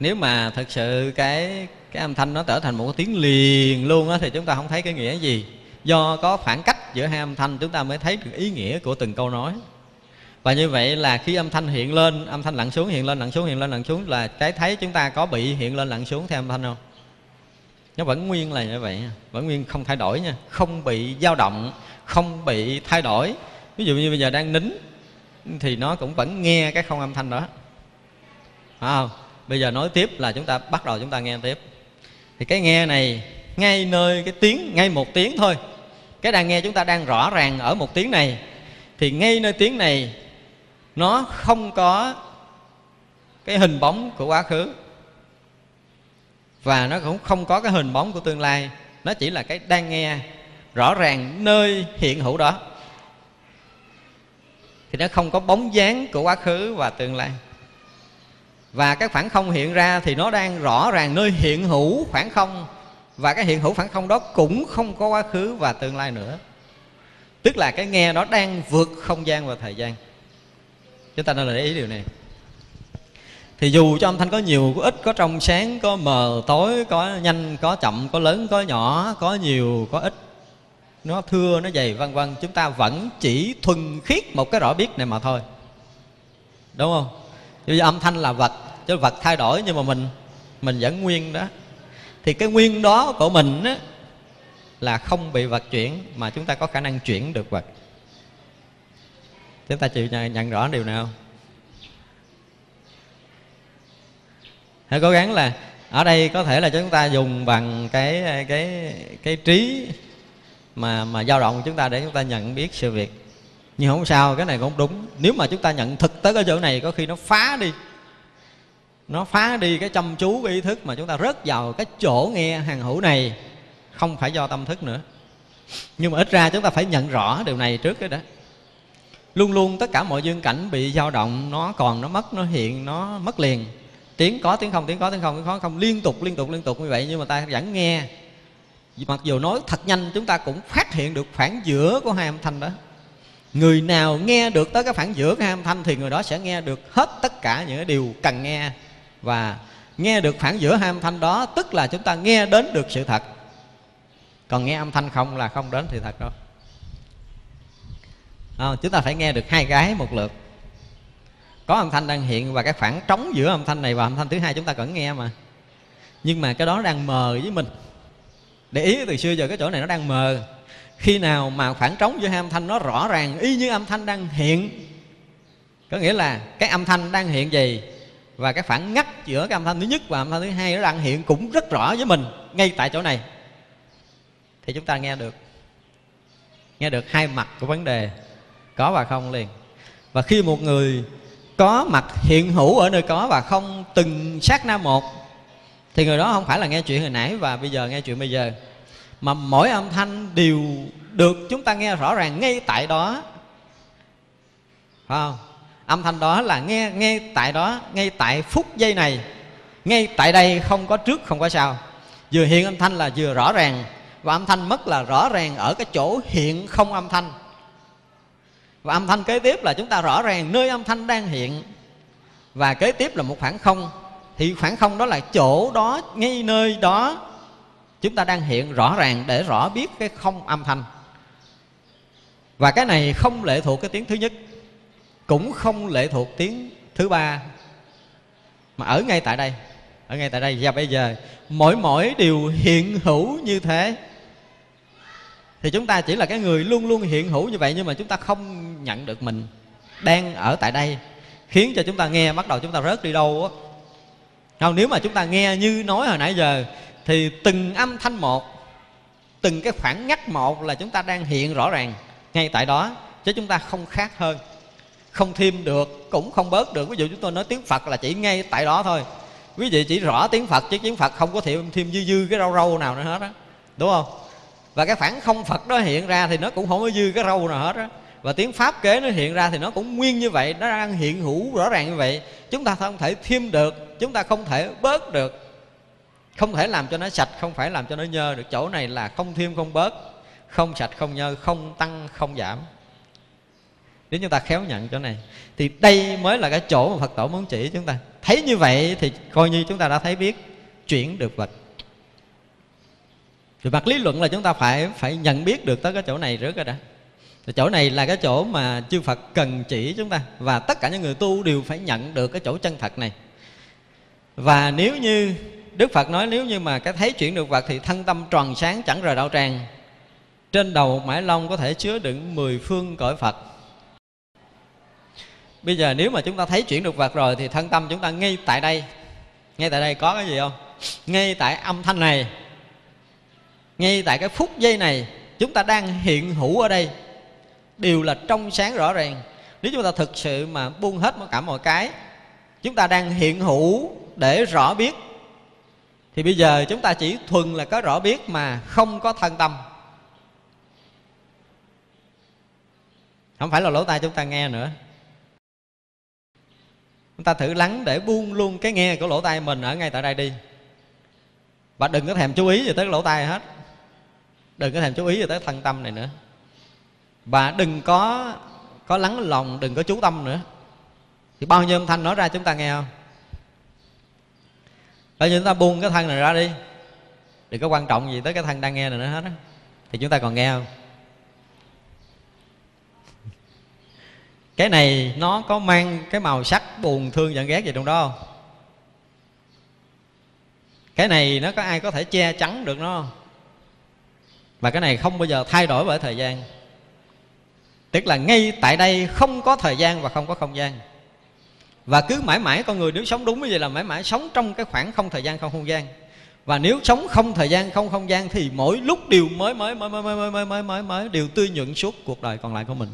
Nếu mà thật sự cái cái âm thanh nó trở thành một cái tiếng liền luôn á, thì chúng ta không thấy cái nghĩa gì. Do có khoảng cách giữa hai âm thanh, chúng ta mới thấy được ý nghĩa của từng câu nói. Và như vậy là khi âm thanh hiện lên, âm thanh lặn xuống, hiện lên, lặn xuống, hiện lên, lặn xuống, là cái thấy chúng ta có bị hiện lên, lặn xuống theo âm thanh không? Nó vẫn nguyên là như vậy, vẫn nguyên không thay đổi nha. Không bị dao động, không bị thay đổi. Ví dụ như bây giờ đang nín thì nó cũng vẫn nghe cái không âm thanh đó. Phải không? Bây giờ nói tiếp là chúng ta bắt đầu chúng ta nghe tiếp. Thì cái nghe này, ngay nơi cái tiếng, ngay một tiếng thôi. Cái đang nghe chúng ta đang rõ ràng ở một tiếng này. Thì ngay nơi tiếng này, nó không có cái hình bóng của quá khứ. Và nó cũng không có cái hình bóng của tương lai. Nó chỉ là cái đang nghe rõ ràng nơi hiện hữu đó thì nó không có bóng dáng của quá khứ và tương lai. Và cái khoảng không hiện ra thì nó đang rõ ràng nơi hiện hữu khoảng không. Và cái hiện hữu khoảng không đó cũng không có quá khứ và tương lai nữa. Tức là cái nghe nó đang vượt không gian và thời gian. Chúng ta nên là để ý điều này. Thì dù cho âm thanh có nhiều, có ít, có trong sáng, có mờ, tối, có nhanh, có chậm, có lớn, có nhỏ, có nhiều, có ít nó thưa nó dày vân vân chúng ta vẫn chỉ thuần khiết một cái rõ biết này mà thôi. Đúng không? Vì âm thanh là vật chứ vật thay đổi nhưng mà mình mình vẫn nguyên đó. Thì cái nguyên đó của mình á, là không bị vật chuyển mà chúng ta có khả năng chuyển được vật. Chúng ta chịu nhận, nhận rõ điều nào hãy cố gắng là ở đây có thể là chúng ta dùng bằng cái cái cái trí mà mà dao động chúng ta để chúng ta nhận biết sự việc. Nhưng không sao, cái này cũng đúng. Nếu mà chúng ta nhận thực tới cái chỗ này, có khi nó phá đi. Nó phá đi cái chăm chú, cái ý thức mà chúng ta rớt vào cái chỗ nghe hàng hữu này. Không phải do tâm thức nữa. Nhưng mà ít ra chúng ta phải nhận rõ điều này trước cái đó. Luôn luôn tất cả mọi dương cảnh bị dao động, nó còn nó mất, nó hiện, nó mất liền. Tiếng có, tiếng không, tiếng có, tiếng không, tiếng có không liên tục liên tục liên tục như vậy, nhưng mà ta vẫn nghe mặc dù nói thật nhanh chúng ta cũng phát hiện được khoảng giữa của hai âm thanh đó. Người nào nghe được tới cái khoảng giữa của hai âm thanh thì người đó sẽ nghe được hết tất cả những điều cần nghe. Và nghe được khoảng giữa hai âm thanh đó tức là chúng ta nghe đến được sự thật. Còn nghe âm thanh không là không đến sự thật đâu. À, chúng ta phải nghe được hai cái một lượt. Có âm thanh đang hiện và cái khoảng trống giữa âm thanh này và âm thanh thứ hai chúng ta vẫn nghe mà. Nhưng mà cái đó đang mờ với mình để ý từ xưa giờ cái chỗ này nó đang mờ. Khi nào mà khoảng trống giữa hai âm thanh nó rõ ràng, y như âm thanh đang hiện, có nghĩa là cái âm thanh đang hiện gì và cái phản ngắt giữa cái âm thanh thứ nhất và âm thanh thứ hai nó đang hiện cũng rất rõ với mình ngay tại chỗ này. Thì chúng ta nghe được nghe được hai mặt của vấn đề, có và không liền. Và khi một người có mặt hiện hữu ở nơi có và không, từng sát na một thì người đó không phải là nghe chuyện hồi nãy và bây giờ nghe chuyện bây giờ. Mà mỗi âm thanh đều được chúng ta nghe rõ ràng ngay tại đó. Phải không? Âm thanh đó là nghe, ngay tại đó, ngay tại phút giây này. Ngay tại đây không có trước, không có sau. Vừa hiện âm thanh là vừa rõ ràng. Và âm thanh mất là rõ ràng ở cái chỗ hiện không âm thanh. Và âm thanh kế tiếp là chúng ta rõ ràng nơi âm thanh đang hiện. Và kế tiếp là một khoảng không thì khoảng không đó là chỗ đó, ngay nơi đó chúng ta đang hiện rõ ràng để rõ biết cái không âm thanh. Và cái này không lệ thuộc cái tiếng thứ nhất, cũng không lệ thuộc tiếng thứ ba, mà ở ngay tại đây, ở ngay tại đây. Và bây giờ, mỗi mỗi điều hiện hữu như thế, thì chúng ta chỉ là cái người luôn luôn hiện hữu như vậy, nhưng mà chúng ta không nhận được mình đang ở tại đây, khiến cho chúng ta nghe, bắt đầu chúng ta rớt đi đâu á không, nếu mà chúng ta nghe như nói hồi nãy giờ, thì từng âm thanh một, từng cái khoảng ngắt một là chúng ta đang hiện rõ ràng ngay tại đó, chứ chúng ta không khác hơn. Không thêm được, cũng không bớt được. Ví dụ chúng tôi nói tiếng phật là chỉ ngay tại đó thôi. Quý vị chỉ rõ tiếng phật, chứ tiếng phật không có thêm thêm dư dư cái râu râu nào nữa hết á. Đúng không? Và cái khoảng không phật đó hiện ra thì nó cũng không có dư cái râu nào hết á. Và tiếng pháp kế nó hiện ra thì nó cũng nguyên như vậy, nó đang hiện hữu rõ ràng như vậy chúng ta không thể thêm được, chúng ta không thể bớt được. Không thể làm cho nó sạch, không phải làm cho nó nhơ được. Chỗ này là không thêm, không bớt, không sạch, không nhơ, không tăng, không giảm. Nếu chúng ta khéo nhận chỗ này, thì đây mới là cái chỗ mà phật tổ muốn chỉ chúng ta. Thấy như vậy thì coi như chúng ta đã thấy biết chuyển được vật. Thì mặt lý luận là chúng ta phải phải nhận biết được tới cái chỗ này trước rồi đã thì chỗ này là cái chỗ mà chư Phật cần chỉ chúng ta. Và tất cả những người tu đều phải nhận được cái chỗ chân thật này. Và nếu như, Đức Phật nói nếu như mà cái thấy chuyển được vật thì thân tâm tròn sáng chẳng rời đạo tràng trên đầu mãi long có thể chứa đựng mười phương cõi Phật. Bây giờ nếu mà chúng ta thấy chuyển được vật rồi Thì thân tâm chúng ta ngay tại đây. Ngay tại đây có cái gì không? Ngay tại âm thanh này. Ngay tại cái phút giây này, Chúng ta đang hiện hữu ở đây. Đều là trong sáng rõ ràng. Nếu chúng ta thực sự mà buông hết cả mọi cái, Chúng ta đang hiện hữu để rõ biết, Thì bây giờ chúng ta chỉ thuần là có rõ biết Mà không có thân tâm. Không phải là lỗ tai chúng ta nghe nữa. Chúng ta thử lắng để buông luôn cái nghe của lỗ tai mình ở ngay tại đây đi. Và đừng có thèm chú ý gì tới lỗ tai hết. Đừng có thèm chú ý gì tới thân tâm này nữa và đừng có có lắng lòng, đừng có chú tâm nữa. Thì bao nhiêu âm thanh nói ra chúng ta nghe không? Bao nhiêu chúng ta buông cái thân này ra đi. Đừng có quan trọng gì tới cái thân đang nghe này nữa hết á. Thì chúng ta còn nghe không? Cái này nó có mang cái màu sắc buồn, thương giận ghét gì trong đó không? Cái này nó có ai có thể che chắn được nó không? Và cái này không bao giờ thay đổi bởi thời gian tức là ngay tại đây không có thời gian và không có không gian. Và cứ mãi mãi con người nếu sống đúng như vậy là mãi mãi sống trong cái khoảng không thời gian, không không gian. Và nếu sống không thời gian, không không gian thì mỗi lúc đều mới mới mới mới mới mới mới mới mới đều tươi nhuận suốt cuộc đời còn lại của mình.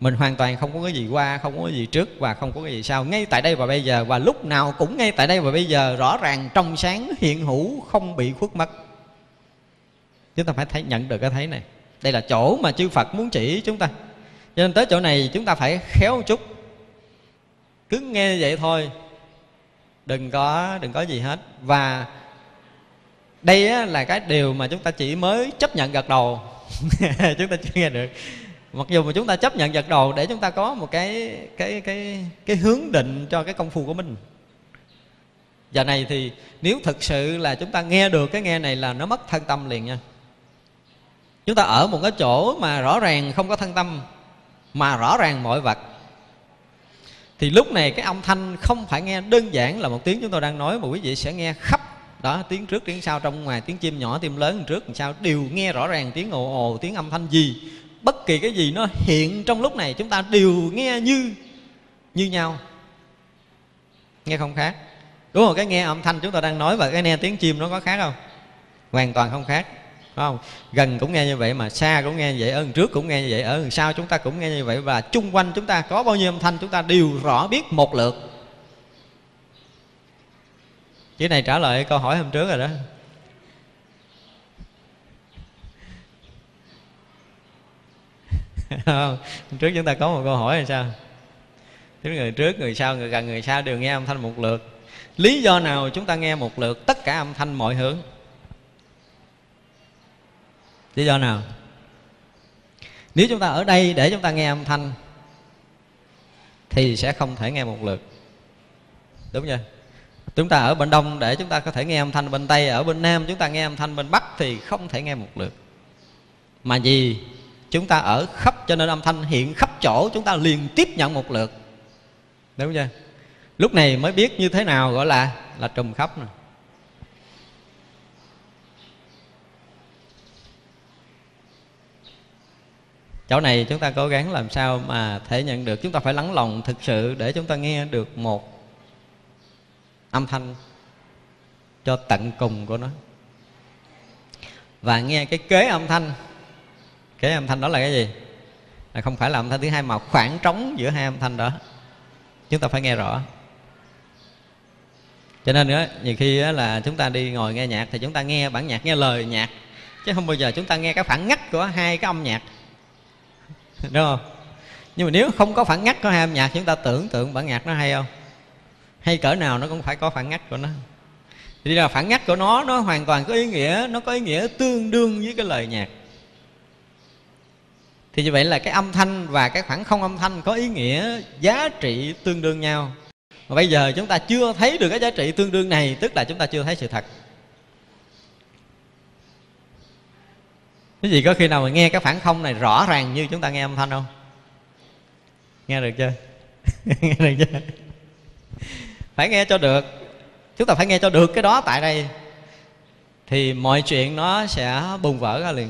Mình hoàn toàn không có cái gì qua, không có cái gì trước và không có cái gì sau. Ngay tại đây và bây giờ và lúc nào cũng ngay tại đây và bây giờ rõ ràng trong sáng hiện hữu không bị khuất mất. Chúng ta phải thấy, nhận được cái thấy này đây là chỗ mà chư Phật muốn chỉ chúng ta. Cho nên tới chỗ này chúng ta phải khéo một chút. Cứ nghe vậy thôi. Đừng có đừng có gì hết. Và đây là cái điều mà chúng ta chỉ mới chấp nhận gật đầu. Chúng ta chưa nghe được. Mặc dù mà chúng ta chấp nhận gật đầu để chúng ta có một cái cái cái cái hướng định cho cái công phu của mình. Giờ này thì nếu thực sự là chúng ta nghe được cái nghe này là nó mất thân tâm liền nha chúng ta ở một cái chỗ mà rõ ràng không có thân tâm, mà rõ ràng mọi vật. Thì lúc này cái âm thanh không phải nghe đơn giản là một tiếng chúng tôi đang nói, mà quý vị sẽ nghe khắp đó, tiếng trước, tiếng sau, trong ngoài tiếng chim nhỏ, tiếng lớn trước, tiếng sau, đều nghe rõ ràng tiếng ồ ồ, tiếng âm thanh gì. Bất kỳ cái gì nó hiện trong lúc này, chúng ta đều nghe như như nhau. Nghe không khác. Đúng không? Cái nghe âm thanh chúng ta đang nói và cái nghe tiếng chim nó có khác không? Hoàn toàn không khác. Không? Gần cũng nghe như vậy mà, xa cũng nghe như vậy, ở trước cũng nghe như vậy, ở sau chúng ta cũng nghe như vậy. Và chung quanh chúng ta có bao nhiêu âm thanh, chúng ta đều rõ biết một lượt. Chứ này trả lời câu hỏi hôm trước rồi đó. Hôm trước chúng ta có một câu hỏi là sao? Thứ người trước, người sau, người gần, người sau đều nghe âm thanh một lượt. Lý do nào chúng ta nghe một lượt tất cả âm thanh mọi hướng? Lý do nào? Nếu chúng ta ở đây để chúng ta nghe âm thanh, thì sẽ không thể nghe một lượt. Đúng chưa? Chúng ta ở bên đông để chúng ta có thể nghe âm thanh bên tây, ở bên nam chúng ta nghe âm thanh bên bắc thì không thể nghe một lượt. Mà gì chúng ta ở khắp, cho nên âm thanh hiện khắp chỗ, chúng ta liền tiếp nhận một lượt. Đúng chưa? Lúc này mới biết như thế nào gọi là là trùm khắp này. Chỗ này chúng ta cố gắng làm sao mà thể nhận được. Chúng ta phải lắng lòng thực sự để chúng ta nghe được một âm thanh cho tận cùng của nó. Và nghe cái kế âm thanh. Kế âm thanh đó là cái gì? Là không phải là âm thanh thứ hai mà khoảng trống giữa hai âm thanh đó. Chúng ta phải nghe rõ. Cho nên nữa nhiều khi là chúng ta đi ngồi nghe nhạc thì chúng ta nghe bản nhạc, nghe lời nhạc. Chứ không bao giờ chúng ta nghe cái phản ngắt của hai cái âm nhạc đúng không? Nhưng mà nếu không có phản ngắt của hai âm nhạc, chúng ta tưởng tượng bản nhạc nó hay không? Hay cỡ nào nó cũng phải có phản ngắt của nó. Thì là phản ngắt của nó nó hoàn toàn có ý nghĩa, nó có ý nghĩa tương đương với cái lời nhạc. Thì như vậy là cái âm thanh và cái khoảng không âm thanh có ý nghĩa giá trị tương đương nhau. Mà bây giờ chúng ta chưa thấy được cái giá trị tương đương này, tức là chúng ta chưa thấy sự thật. Cái gì có khi nào mà nghe cái phản không này rõ ràng như chúng ta nghe âm thanh không? Nghe được chưa? Nghe được chưa? Phải nghe cho được. Chúng ta phải nghe cho được cái đó tại đây. Thì mọi chuyện nó sẽ bùng vỡ ra liền.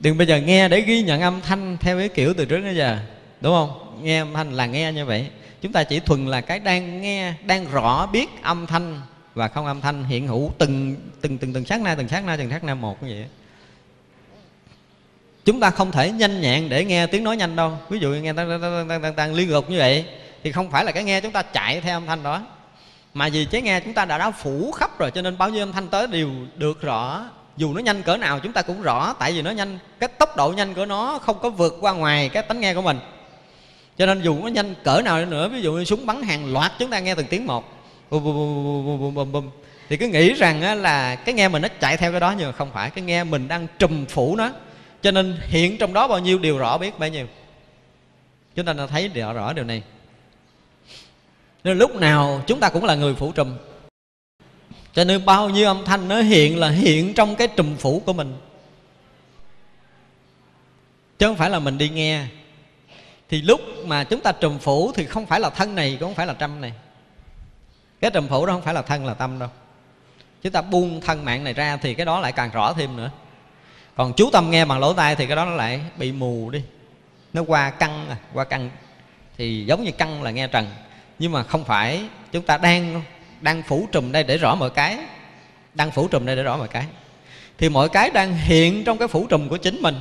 Đừng bây giờ nghe để ghi nhận âm thanh theo cái kiểu từ trước đến giờ, đúng không? Nghe âm thanh là nghe như vậy. Chúng ta chỉ thuần là cái đang nghe, đang rõ biết âm thanh và không âm thanh hiện hữu từng từng từng từng sát na từng sát na từng sát na một như vậy. Chúng ta không thể nhanh nhẹn để nghe tiếng nói nhanh đâu. Ví dụ nghe tăng tăng tăng tăng, tăng liên tục như vậy thì không phải là cái nghe chúng ta chạy theo âm thanh đó. Mà vì cái nghe chúng ta đã đã phủ khắp rồi cho nên bao nhiêu âm thanh tới đều được rõ. Dù nó nhanh cỡ nào chúng ta cũng rõ tại vì nó nhanh cái tốc độ nhanh của nó không có vượt qua ngoài cái tánh nghe của mình. Cho nên dù nó nhanh cỡ nào nữa ví dụ như súng bắn hàng loạt chúng ta nghe từng tiếng một bum bum bum bum bum bum thì cứ nghĩ rằng là cái nghe mình nó chạy theo cái đó nhưng mà không phải. Cái nghe mình đang trùm phủ nó. Cho nên hiện trong đó bao nhiêu điều rõ biết bao nhiêu. Chúng ta đã thấy rõ rõ điều này. Nên lúc nào chúng ta cũng là người phủ trùm. Cho nên bao nhiêu âm thanh nó hiện là hiện trong cái trùm phủ của mình. Chứ không phải là mình đi nghe. Thì lúc mà chúng ta trùm phủ thì không phải là thân này, cũng không phải là trăm này cái trùm phủ đó không phải là thân, là tâm đâu. Chúng ta buông thân mạng này ra thì cái đó lại càng rõ thêm nữa. Còn chú tâm nghe bằng lỗ tai thì cái đó nó lại bị mù đi. Nó qua căng à qua căng thì giống như căng là nghe trần. Nhưng mà không phải, chúng ta đang đang phủ trùm đây để rõ mọi cái. Đang phủ trùm đây để rõ mọi cái. Thì mọi cái đang hiện trong cái phủ trùm của chính mình.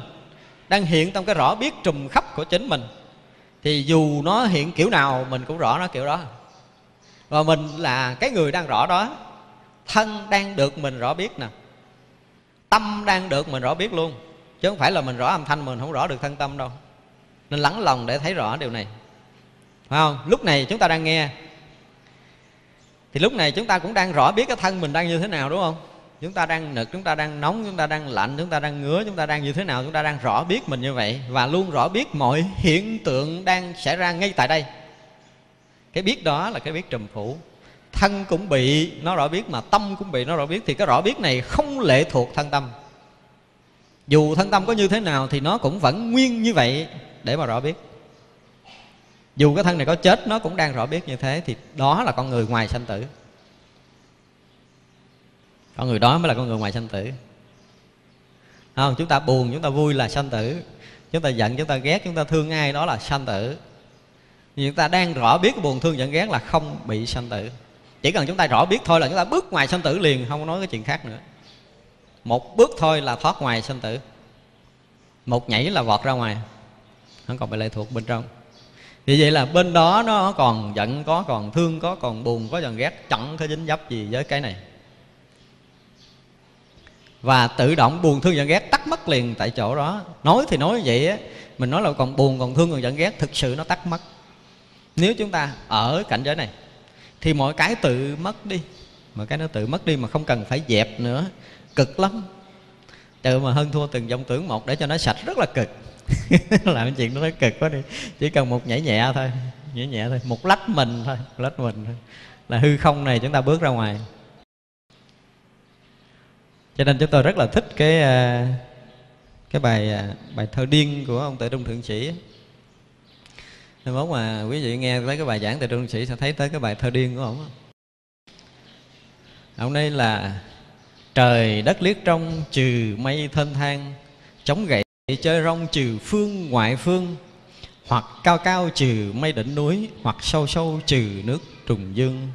Đang hiện trong cái rõ biết trùm khắp của chính mình. Thì dù nó hiện kiểu nào, mình cũng rõ nó kiểu đó và mình là cái người đang rõ đó. Thân đang được mình rõ biết nè. Tâm đang được mình rõ biết luôn. Chứ không phải là mình rõ âm thanh, mình không rõ được thân tâm đâu. Nên lắng lòng để thấy rõ điều này. Phải không? Lúc này chúng ta đang nghe. Thì lúc này chúng ta cũng đang rõ biết cái thân mình đang như thế nào, đúng không? Chúng ta đang nực, chúng ta đang nóng, chúng ta đang lạnh, chúng ta đang ngứa, chúng ta đang như thế nào? Chúng ta đang rõ biết mình như vậy. Và luôn rõ biết mọi hiện tượng đang xảy ra ngay tại đây cái biết đó là cái biết trùm phủ. Thân cũng bị, nó rõ biết mà tâm cũng bị, nó rõ biết. Thì cái rõ biết này không lệ thuộc thân tâm. Dù thân tâm có như thế nào thì nó cũng vẫn nguyên như vậy để mà rõ biết. Dù cái thân này có chết, nó cũng đang rõ biết như thế thì đó là con người ngoài sanh tử. Con người đó mới là con người ngoài sanh tử. Không, chúng ta buồn, chúng ta vui là sanh tử. Chúng ta giận, chúng ta ghét, chúng ta thương ai đó là sanh tử nhưng chúng ta đang rõ biết buồn thương giận ghét là không bị sanh tử. Chỉ cần chúng ta rõ biết thôi là chúng ta bước ngoài sanh tử liền, không nói cái chuyện khác nữa. Một bước thôi là thoát ngoài sanh tử. Một nhảy là vọt ra ngoài. Không còn bị lệ thuộc bên trong. Vì vậy là bên đó nó còn giận, có còn thương, có còn buồn, có còn ghét, chẳng có dính dấp gì với cái này. Và tự động buồn thương giận ghét tắt mất liền tại chỗ đó. Nói thì nói vậy á, mình nói là còn buồn, còn thương, còn giận ghét, thực sự nó tắt mất nếu chúng ta ở cảnh giới này, thì mọi cái tự mất đi, mọi cái nó tự mất đi mà không cần phải dẹp nữa. Cực lắm. Tự mà hơn thua từng dòng tưởng một để cho nó sạch, rất là cực. Làm chuyện nó cực quá đi. Chỉ cần một nhảy nhẹ thôi, nhảy nhẹ thôi, một lách mình thôi lách mình thôi, là hư không này chúng ta bước ra ngoài. Cho nên chúng tôi rất là thích cái à, cái bài à, bài thơ điên của ông Tệ Trung Thượng Sĩ thế mốt mà quý vị nghe tới cái bài giảng từ Trung Sĩ sẽ thấy tới cái bài thơ điên của ông Ông đây là, trời đất liếc trong trừ mây thênh thang, chống gậy chơi rong trừ phương ngoại phương, hoặc cao cao trừ mây đỉnh núi, hoặc sâu sâu trừ nước trùng dương.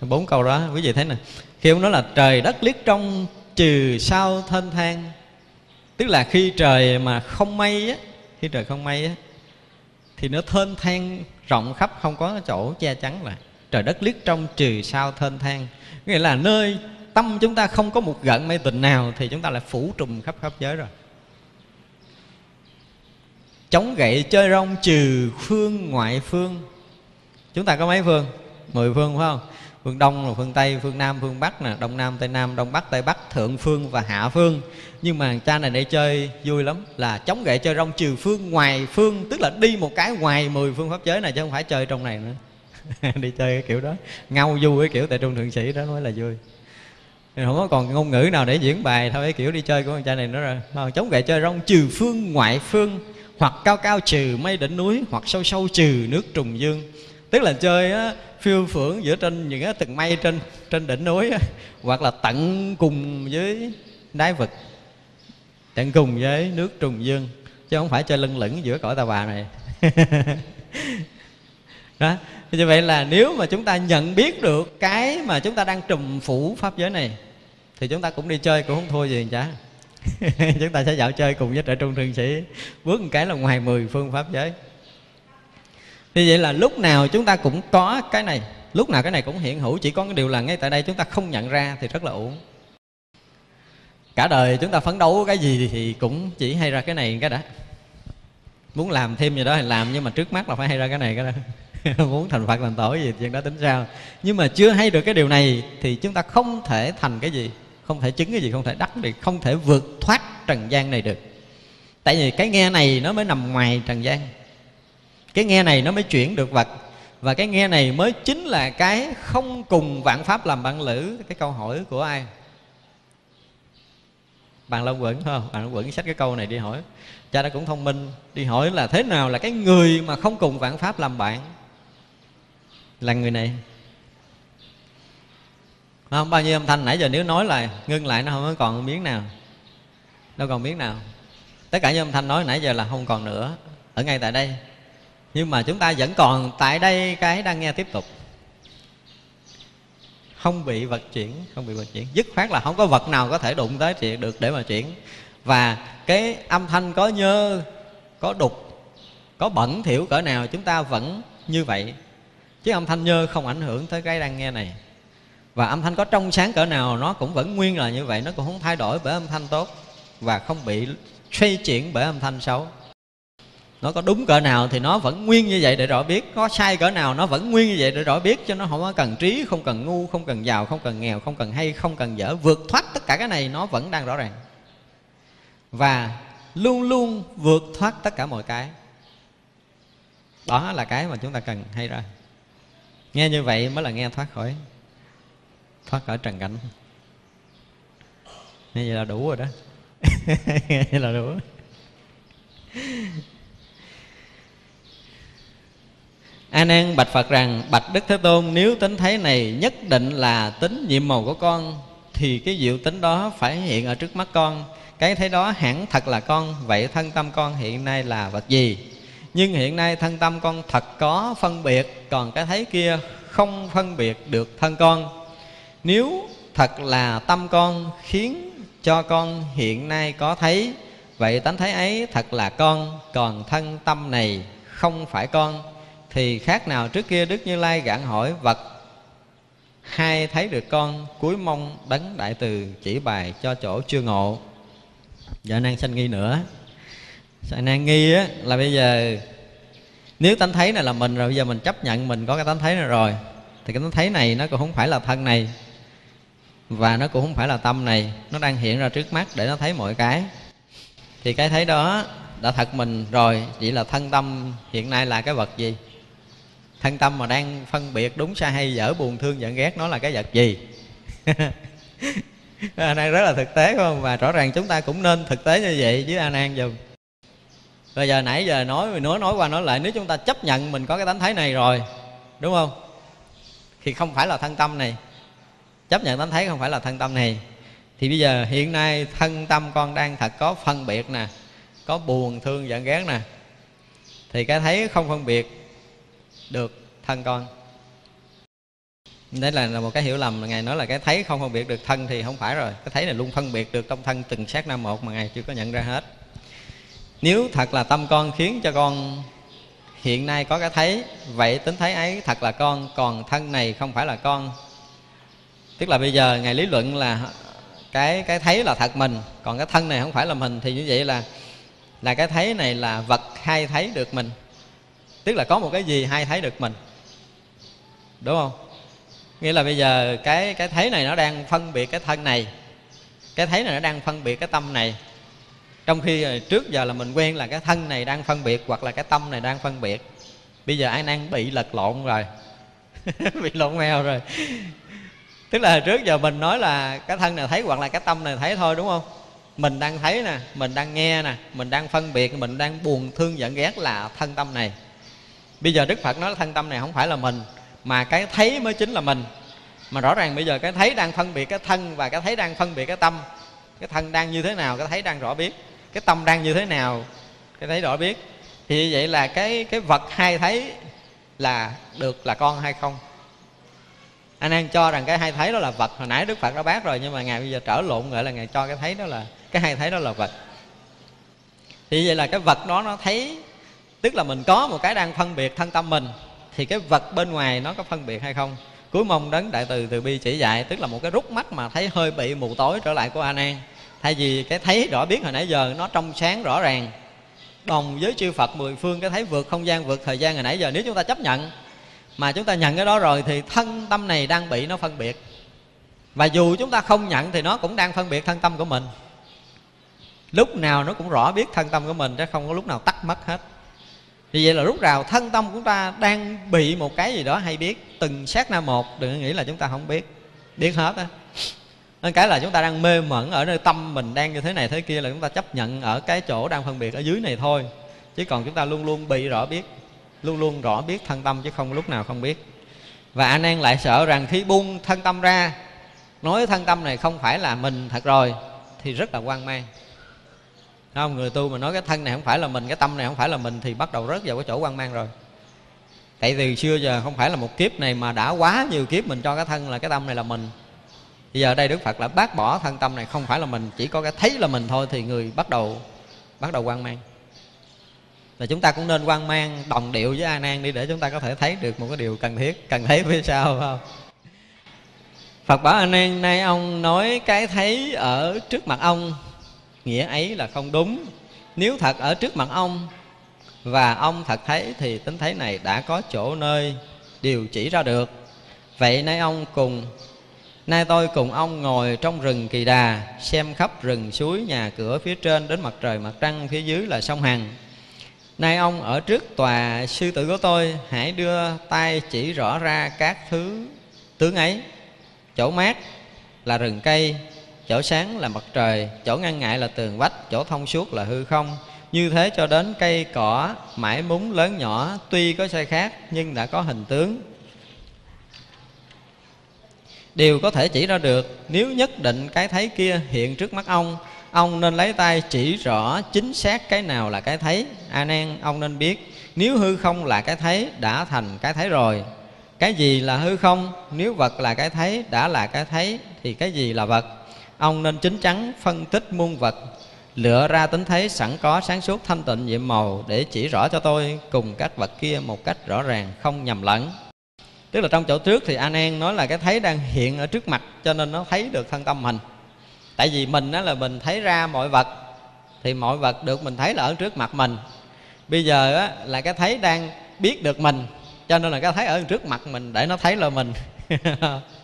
Bốn câu đó, quý vị thấy nè. Khi ông nói là, trời đất liếc trong trừ sao thênh thang, tức là khi trời mà không mây á, khi trời không mây á thì nó thênh thang rộng khắp, không có chỗ che chắn lại. Trời đất liếc trong trừ sao thênh thang. Nghĩa là nơi tâm chúng ta không có một gợn mê tình nào thì chúng ta lại phủ trùm khắp khắp giới rồi. Chống gậy chơi rong trừ phương ngoại phương. Chúng ta có mấy phương? Mười phương phải không? Phương đông là phương tây, phương nam, phương bắc nè. Đông nam, tây nam, đông bắc, tây bắc, thượng phương và hạ phương nhưng mà cha này để chơi vui lắm là chống gậy chơi rong trừ phương ngoài phương tức là đi một cái ngoài mười phương pháp giới này chứ không phải chơi trong này nữa. Đi chơi cái kiểu đó ngâu vui cái kiểu tại trung thượng sĩ đó mới là vui. Không có còn ngôn ngữ nào để diễn bài thôi cái kiểu đi chơi của con trai này nữa rồi. Mà chống gậy chơi rong trừ phương ngoại phương hoặc cao cao trừ mây đỉnh núi hoặc sâu sâu trừ nước trùng dương. Tức là chơi á, phiêu phưởng giữa trên những cái tầng mây trên trên đỉnh núi á, hoặc là tận cùng với đáy vực tận cùng với nước trùng dương, chứ không phải chơi lưng lửng giữa cõi tà bà này. Đó, như vậy là nếu mà chúng ta nhận biết được cái mà chúng ta đang trùm phủ pháp giới này, thì chúng ta cũng đi chơi cũng không thua gì chả. Chúng ta sẽ dạo chơi cùng với trẻ trung thương sĩ bước một cái là ngoài mười phương pháp giới. Như vậy là lúc nào chúng ta cũng có cái này, lúc nào cái này cũng hiện hữu, chỉ có cái điều là ngay tại đây chúng ta không nhận ra thì rất là uổng cả đời chúng ta phấn đấu cái gì thì cũng chỉ hay ra cái này cái đã. Muốn làm thêm gì đó thì làm, nhưng mà trước mắt là phải hay ra cái này cái đó. Muốn thành phật thành tổ gì chuyện đó tính sao. Nhưng mà chưa hay được cái điều này thì chúng ta không thể thành cái gì, không thể chứng cái gì, không thể đắc được, không thể vượt thoát trần gian này được. Tại vì cái nghe này nó mới nằm ngoài trần gian. Cái nghe này nó mới chuyển được vật và cái nghe này mới chính là cái không cùng vạn pháp làm bạn lữ, cái câu hỏi của ai? Bạn long quẩn không? Bạn long quẩn sách cái câu này đi hỏi. Cha nó cũng thông minh, đi hỏi là thế nào là cái người mà không cùng vạn pháp làm bạn? Là người này. Không? Bao nhiêu âm thanh nãy giờ nếu nói là ngưng lại nó không còn miếng nào. Đâu còn miếng nào. Tất cả những âm thanh nói nãy giờ là không còn nữa, ở ngay tại đây. Nhưng mà chúng ta vẫn còn tại đây cái đang nghe tiếp tục không bị vật chuyển, không bị vật chuyển. Dứt khoát là không có vật nào có thể đụng tới chuyện được để mà chuyển. Và cái âm thanh có nhơ, có đục, có bẩn thiểu cỡ nào chúng ta vẫn như vậy. Chứ âm thanh nhơ không ảnh hưởng tới cái đang nghe này. Và âm thanh có trong sáng cỡ nào, nó cũng vẫn nguyên là như vậy. Nó cũng không thay đổi bởi âm thanh tốt và không bị xoay chuyển bởi âm thanh xấu nó có đúng cỡ nào thì nó vẫn nguyên như vậy để rõ biết. Có sai cỡ nào, nó vẫn nguyên như vậy để rõ biết, cho nó không có cần trí, không cần ngu, không cần giàu, không cần nghèo, không cần hay, không cần dở. Vượt thoát tất cả cái này, nó vẫn đang rõ ràng. Và luôn luôn vượt thoát tất cả mọi cái. Đó là cái mà chúng ta cần hay ra. Nghe như vậy mới là nghe thoát khỏi thoát khỏi trần cảnh. Như vậy là đủ rồi đó. Như vậy là đủ. A nan bạch phật rằng, bạch đức thế tôn, nếu tính thấy này, nhất định là tính nhiệm màu của con, thì cái diệu tính đó phải hiện ở trước mắt con. Cái thấy đó hẳn thật là con, vậy thân tâm con hiện nay là vật gì? Nhưng hiện nay thân tâm con thật có phân biệt, còn cái thấy kia không phân biệt được thân con. Nếu thật là tâm con khiến cho con hiện nay có thấy, vậy tánh thấy ấy thật là con, còn thân tâm này không phải con thì khác nào trước kia đức như lai gạn hỏi, vật hai thấy được con, cuối mong đấng đại từ chỉ bài cho chỗ chưa ngộ. Dạ, giờ năng sanh nghi nữa. Dạ, sanh năng nghi á, là bây giờ nếu tánh thấy này là mình rồi, bây giờ mình chấp nhận mình có cái tánh thấy này rồi, thì cái tánh thấy này nó cũng không phải là thân này và nó cũng không phải là tâm này. Nó đang hiện ra trước mắt để nó thấy mọi cái. Thì cái thấy đó đã thật mình rồi, chỉ là thân tâm hiện nay là cái vật gì? Thân tâm mà đang phân biệt đúng sai hay dở, buồn thương, giận ghét, nó là cái vật gì? A nan rất là thực tế, phải không? Và rõ ràng chúng ta cũng nên thực tế như vậy với a nan dùm bây giờ nãy giờ nói nói nói qua nói lại, nếu chúng ta chấp nhận mình có cái tánh thấy này rồi, đúng không? Thì không phải là thân tâm này. Chấp nhận tánh thấy không phải là thân tâm này. Thì bây giờ hiện nay thân tâm con đang thật có phân biệt nè, có buồn, thương, giận ghét nè. Thì cái thấy không phân biệt được thân con. Đấy là, là một cái hiểu lầm ngài nói là cái thấy không phân biệt được thân thì không phải rồi. Cái thấy này luôn phân biệt được trong thân từng sát na một mà ngài chưa có nhận ra hết. Nếu thật là tâm con khiến cho con hiện nay có cái thấy vậy tính thấy ấy thật là con còn thân này không phải là con. Tức là bây giờ ngài lý luận là cái cái thấy là thật mình còn cái thân này không phải là mình thì như vậy là là cái thấy này là vật hay thấy được mình tức là có một cái gì hay thấy được mình. Đúng không? Nghĩa là bây giờ cái cái thấy này nó đang phân biệt cái thân này, cái thấy này nó đang phân biệt cái tâm này. Trong khi ờ, trước giờ là mình quen là cái thân này đang phân biệt hoặc là cái tâm này đang phân biệt. Bây giờ anh đang bị lật lộn rồi. Bị lộn mèo rồi. Tức là trước giờ mình nói là cái thân này thấy hoặc là cái tâm này thấy thôi, đúng không? Mình đang thấy nè, mình đang nghe nè, mình đang phân biệt, mình đang buồn, thương, giận, ghét là thân tâm này bây giờ đức phật nói thân tâm này không phải là mình, mà cái thấy mới chính là mình. Mà rõ ràng bây giờ cái thấy đang phân biệt cái thân và cái thấy đang phân biệt cái tâm. Cái thân đang như thế nào, cái thấy đang rõ biết. Cái tâm đang như thế nào, cái thấy rõ biết. Thì vậy là cái cái vật hai thấy là được là con hay không? Anh đang cho rằng cái hai thấy đó là vật. Hồi nãy đức phật đã bác rồi, nhưng mà ngài bây giờ trở lộn gọi là ngài cho cái thấy đó là, cái hai thấy đó là vật. Thì vậy là cái vật đó nó thấy tức là mình có một cái đang phân biệt thân tâm mình, thì cái vật bên ngoài nó có phân biệt hay không? Cuối mong đấng đại từ từ bi chỉ dạy, tức là một cái rút mắt mà thấy hơi bị mù tối trở lại của a nan. Thay vì cái thấy rõ biết hồi nãy giờ, nó trong sáng rõ ràng. Đồng với chư phật mười phương, cái thấy vượt không gian, vượt thời gian hồi nãy giờ, nếu chúng ta chấp nhận, mà chúng ta nhận cái đó rồi thì thân tâm này đang bị nó phân biệt. Và dù chúng ta không nhận thì nó cũng đang phân biệt thân tâm của mình. Lúc nào nó cũng rõ biết thân tâm của mình, chứ không có lúc nào tắt mất hết thì vậy là rút rào thân tâm của chúng ta đang bị một cái gì đó hay biết, từng sát na một, đừng nghĩ là chúng ta không biết. Biết hết á. Nên cái là chúng ta đang mê mẩn ở nơi tâm mình đang như thế này thế kia là chúng ta chấp nhận ở cái chỗ đang phân biệt ở dưới này thôi. Chứ còn chúng ta luôn luôn bị rõ biết, luôn luôn rõ biết thân tâm chứ không lúc nào không biết. Và anh An lại sợ rằng khi buông thân tâm ra, nói thân tâm này không phải là mình thật rồi, thì rất là quan mang không, người tu mà nói cái thân này không phải là mình, cái tâm này không phải là mình thì bắt đầu rớt vào cái chỗ quan mang rồi. Tại từ xưa giờ không phải là một kiếp này mà đã quá nhiều kiếp mình cho cái thân là cái tâm này là mình. Bây giờ đây đức phật là bác bỏ thân tâm này không phải là mình, chỉ có cái thấy là mình thôi thì người bắt đầu bắt đầu quan mang. Là chúng ta cũng nên quan mang, đồng điệu với a nan đi để chúng ta có thể thấy được một cái điều cần thiết, cần thấy phía sau không? Phật bảo a nan, nay ông nói cái thấy ở trước mặt ông nghĩa ấy là không đúng. Nếu thật ở trước mặt ông, và ông thật thấy, thì tính thấy này đã có chỗ nơi điều chỉ ra được. Vậy nay ông cùng, nay tôi cùng ông ngồi trong rừng kỳ đà, xem khắp rừng suối nhà cửa phía trên đến mặt trời mặt trăng phía dưới là sông hằng. Nay ông ở trước tòa sư tử của tôi, hãy đưa tay chỉ rõ ra các thứ, tướng ấy. Chỗ mát là rừng cây chỗ sáng là mặt trời, chỗ ngăn ngại là tường vách, chỗ thông suốt là hư không. Như thế cho đến cây cỏ, mãi múng lớn nhỏ, tuy có sai khác nhưng đã có hình tướng. Đều có thể chỉ ra được, nếu nhất định cái thấy kia hiện trước mắt ông ông nên lấy tay chỉ rõ chính xác cái nào là cái thấy. A nan, ông nên biết, nếu hư không là cái thấy, đã thành cái thấy rồi. Cái gì là hư không? Nếu vật là cái thấy, đã là cái thấy, thì cái gì là vật? Ông nên chính chắn phân tích muôn vật. Lựa ra tính thấy sẵn có sáng suốt thanh tịnh nhiệm màu để chỉ rõ cho tôi cùng các vật kia một cách rõ ràng không nhầm lẫn. Tức là trong chỗ trước thì anh an nói là cái thấy đang hiện ở trước mặt cho nên nó thấy được thân tâm mình. Tại vì mình đó là mình thấy ra mọi vật thì mọi vật được mình thấy là ở trước mặt mình. Bây giờ á, là cái thấy đang biết được mình cho nên là cái thấy ở trước mặt mình để nó thấy là mình.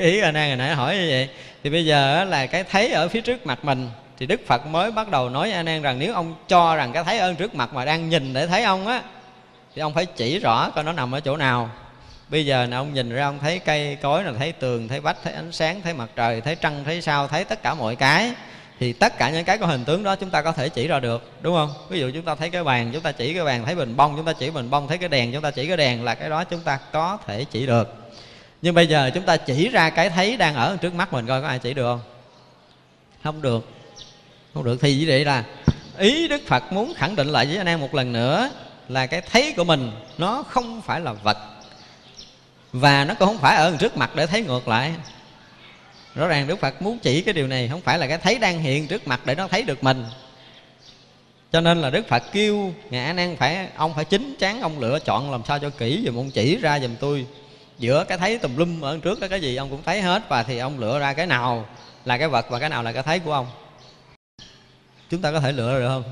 cái ý anh hồi nãy hỏi như vậy, thì bây giờ là cái thấy ở phía trước mặt mình, thì đức phật mới bắt đầu nói anh em rằng nếu ông cho rằng cái thấy ở trước mặt mà đang nhìn để thấy ông á, thì ông phải chỉ rõ coi nó nằm ở chỗ nào. Bây giờ là ông nhìn ra ông thấy cây cối là thấy tường, thấy vách, thấy ánh sáng, thấy mặt trời, thấy trăng, thấy sao, thấy tất cả mọi cái, thì tất cả những cái có hình tướng đó chúng ta có thể chỉ ra được, đúng không? Ví dụ chúng ta thấy cái bàn chúng ta chỉ cái bàn thấy bình bông, chúng ta chỉ bình bông, thấy cái đèn, chúng ta chỉ cái đèn là cái đó chúng ta có thể chỉ được nhưng bây giờ chúng ta chỉ ra cái thấy đang ở trước mắt mình coi có ai chỉ được không? Không được. Không được. Thì như vậy là ý đức phật muốn khẳng định lại với anh em một lần nữa là cái thấy của mình nó không phải là vật. Và nó cũng không phải ở trước mặt để thấy ngược lại. Rõ ràng đức phật muốn chỉ cái điều này không phải là cái thấy đang hiện trước mặt để nó thấy được mình. Cho nên là đức phật kêu ngài an nan phải, ông phải chính chắn ông lựa chọn làm sao cho kỹ dùm ông chỉ ra dùm tôi giữa cái thấy tùm lum ở trước đó, cái gì ông cũng thấy hết, và thì ông lựa ra cái nào là cái vật và cái nào là cái thấy của ông. Chúng ta có thể lựa được không?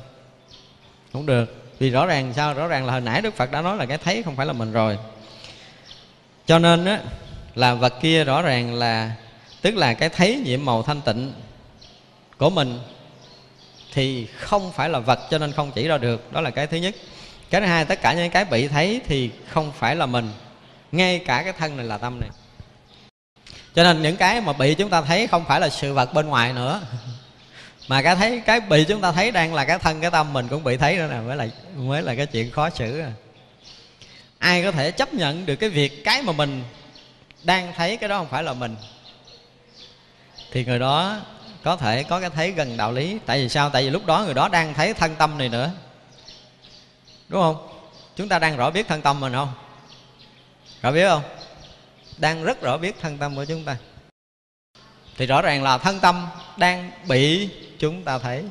Không được. Vì rõ ràng sao? Rõ ràng là hồi nãy đức phật đã nói là cái thấy không phải là mình rồi. Cho nên á, là vật kia rõ ràng là, tức là cái thấy nhiệm màu thanh tịnh của mình thì không phải là vật cho nên không chỉ ra được. Đó là cái thứ nhất. Cái thứ hai, tất cả những cái bị thấy thì không phải là mình ngay cả cái thân này là tâm này. Cho nên những cái mà bị chúng ta thấy không phải là sự vật bên ngoài nữa. Mà cái thấy, cái bị chúng ta thấy đang là cái thân, cái tâm mình cũng bị thấy nữa nè, mới là mới là cái chuyện khó xử à. ai có thể chấp nhận được cái việc cái mà mình đang thấy, cái đó không phải là mình? Thì người đó có thể có cái thấy gần đạo lý. Tại vì sao? Tại vì lúc đó người đó đang thấy thân tâm này nữa. Đúng không? Chúng ta đang rõ biết thân tâm mình không? Rõ biết không? Đang rất rõ biết thân tâm của chúng ta. Thì rõ ràng là thân tâm đang bị chúng ta thấy.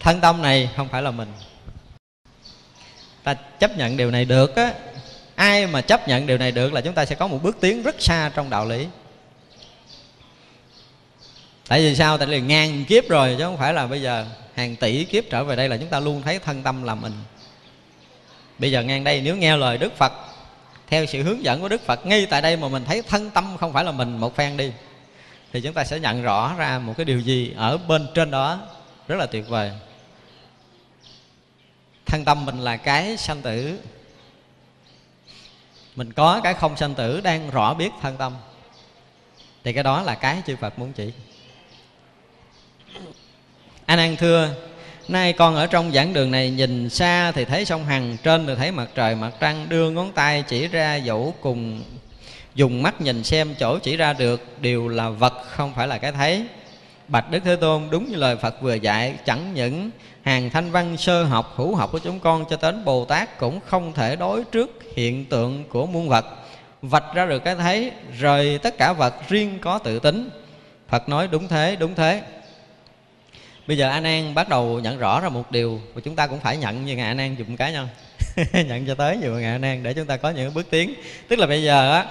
Thân tâm này không phải là mình. Ta chấp nhận điều này được á. Ai mà chấp nhận điều này được là chúng ta sẽ có một bước tiến rất xa trong đạo lý. Tại vì sao? Tại vì ngàn kiếp rồi chứ không phải là bây giờ hàng tỷ kiếp trở về đây là chúng ta luôn thấy thân tâm là mình. Bây giờ ngang đây, nếu nghe lời đức phật theo sự hướng dẫn của đức phật, ngay tại đây mà mình thấy thân tâm không phải là mình, một phen đi, thì chúng ta sẽ nhận rõ ra một cái điều gì ở bên trên đó rất là tuyệt vời. Thân tâm mình là cái sanh tử. Mình có cái không sanh tử đang rõ biết thân tâm. Thì cái đó là cái chư phật muốn chỉ. Anh an thưa nay con ở trong giảng đường này, nhìn xa thì thấy sông hằng, trên thì thấy mặt trời mặt trăng, đưa ngón tay chỉ ra dẫu cùng, dùng mắt nhìn xem chỗ chỉ ra được đều là vật, không phải là cái thấy. Bạch đức thế tôn đúng như lời phật vừa dạy, chẳng những hàng thanh văn sơ học, hữu học của chúng con cho đến bồ tát cũng không thể đối trước hiện tượng của muôn vật. Vạch ra được cái thấy, rời tất cả vật riêng có tự tính. Phật nói đúng thế đúng thế bây giờ a nan bắt đầu nhận rõ ra một điều và chúng ta cũng phải nhận như ngài a nan dùng cái nhau. Nhận cho tới như ngài a nan để chúng ta có những bước tiến. Tức là bây giờ á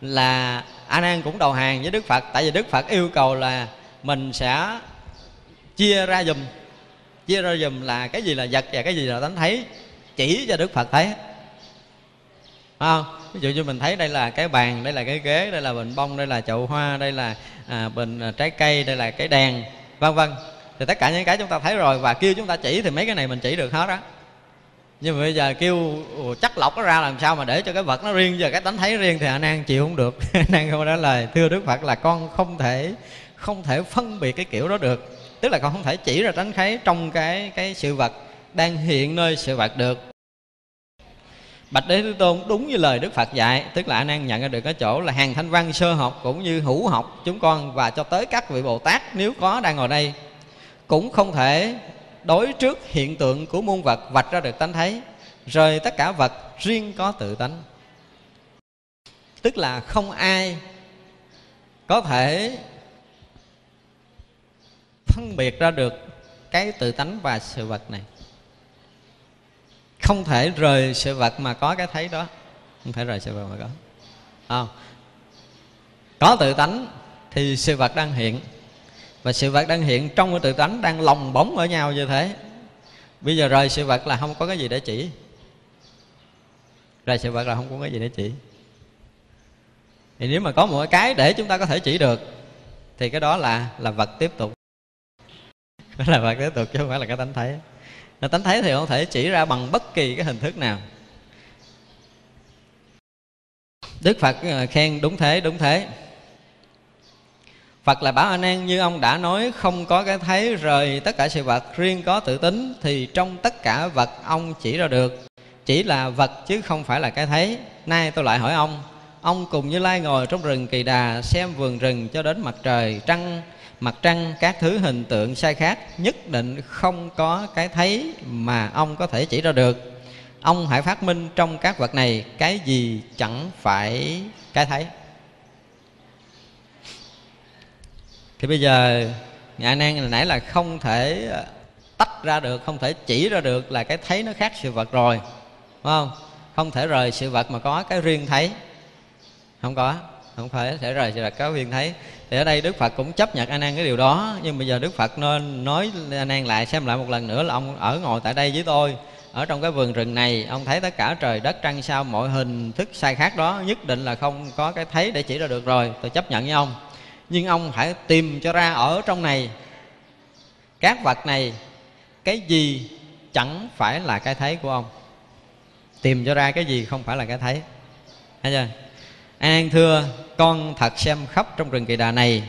là a nan cũng đầu hàng với đức phật. Tại vì đức phật yêu cầu là mình sẽ chia ra dùm chia ra dùm là cái gì là vật và cái gì là tánh thấy. Chỉ cho đức phật thấy. Không? Ví dụ như mình thấy đây là cái bàn đây là cái ghế đây là bình bông đây là chậu hoa đây là à, bình à, trái cây đây là cái đèn vân vân thì tất cả những cái chúng ta thấy rồi và kêu chúng ta chỉ thì mấy cái này mình chỉ được hết á. Nhưng mà bây giờ kêu chắc lọc nó ra làm sao mà để cho cái vật nó riêng, giờ cái tánh thấy riêng thì anh an chịu không được. Anh an không trả lời. Thưa đức phật là con không thể không thể phân biệt cái kiểu đó được. Tức là con không thể chỉ ra tánh thấy trong cái cái sự vật đang hiện nơi sự vật được. Bạch Đế Thế Tôn đúng như lời Đức Phật dạy, Tức là anh an nhận ra được cái chỗ là hàng thanh văn sơ học Cũng như hữu học chúng con Và cho tới các vị Bồ Tát nếu có đang ngồi đây. Cũng không thể đối trước hiện tượng của muôn vật vạch ra được tánh thấy. Rời tất cả vật, riêng có tự tánh. Tức là không ai có thể phân biệt ra được cái tự tánh và sự vật này. Không thể rời sự vật mà có cái thấy đó. Không thể rời sự vật mà có. Không. Có tự tánh thì sự vật đang hiện và sự vật đang hiện trong cái tự tánh đang lồng bóng ở nhau như thế. Bây giờ rời sự vật là không có cái gì để chỉ. Rời sự vật là không có cái gì để chỉ. Thì nếu mà có một cái để chúng ta có thể chỉ được, thì cái đó là là vật tiếp tục. Đó là vật tiếp tục chứ không phải là cái tánh thấy. Nó tánh thấy thì không thể chỉ ra bằng bất kỳ cái hình thức nào. Đức phật ờ, khen đúng thế đúng thế. Phật là bảo A Nan như ông đã nói không có cái thấy rời tất cả sự vật riêng có tự tính thì trong tất cả vật ông chỉ ra được. Chỉ là vật chứ không phải là cái thấy. Nay tôi lại hỏi ông, ông cùng Như Lai ngồi trong rừng Kỳ Đà xem vườn rừng cho đến mặt trời trăng mặt trăng các thứ hình tượng sai khác nhất định không có cái thấy mà ông có thể chỉ ra được. Ông hãy phát minh trong các vật này cái gì chẳng phải cái thấy? Thì bây giờ ngài nan nãy là không thể ờ, tách ra được, không thể chỉ ra được là cái thấy nó khác sự vật rồi đúng không? Không thể rời sự vật mà có cái riêng thấy. Không có, không phải thể rời sự vật có riêng thấy. Thì ở đây đức phật cũng chấp nhận a nan cái điều đó, nhưng bây giờ đức phật nên nói a nan lại xem lại một lần nữa là ông ở ngồi tại đây với tôi, ở trong cái vườn rừng này, ông thấy tất cả trời đất trăng sao, mọi hình thức sai khác đó, nhất định là không có cái thấy để chỉ ra được rồi, tôi chấp nhận với ông nhưng ông hãy tìm cho ra ở trong này các vật này, cái gì chẳng phải là cái thấy của ông. Tìm cho ra cái gì không phải là cái thấy. Thấy chưa? An thưa, con thật xem khắp trong rừng kỳ đà này,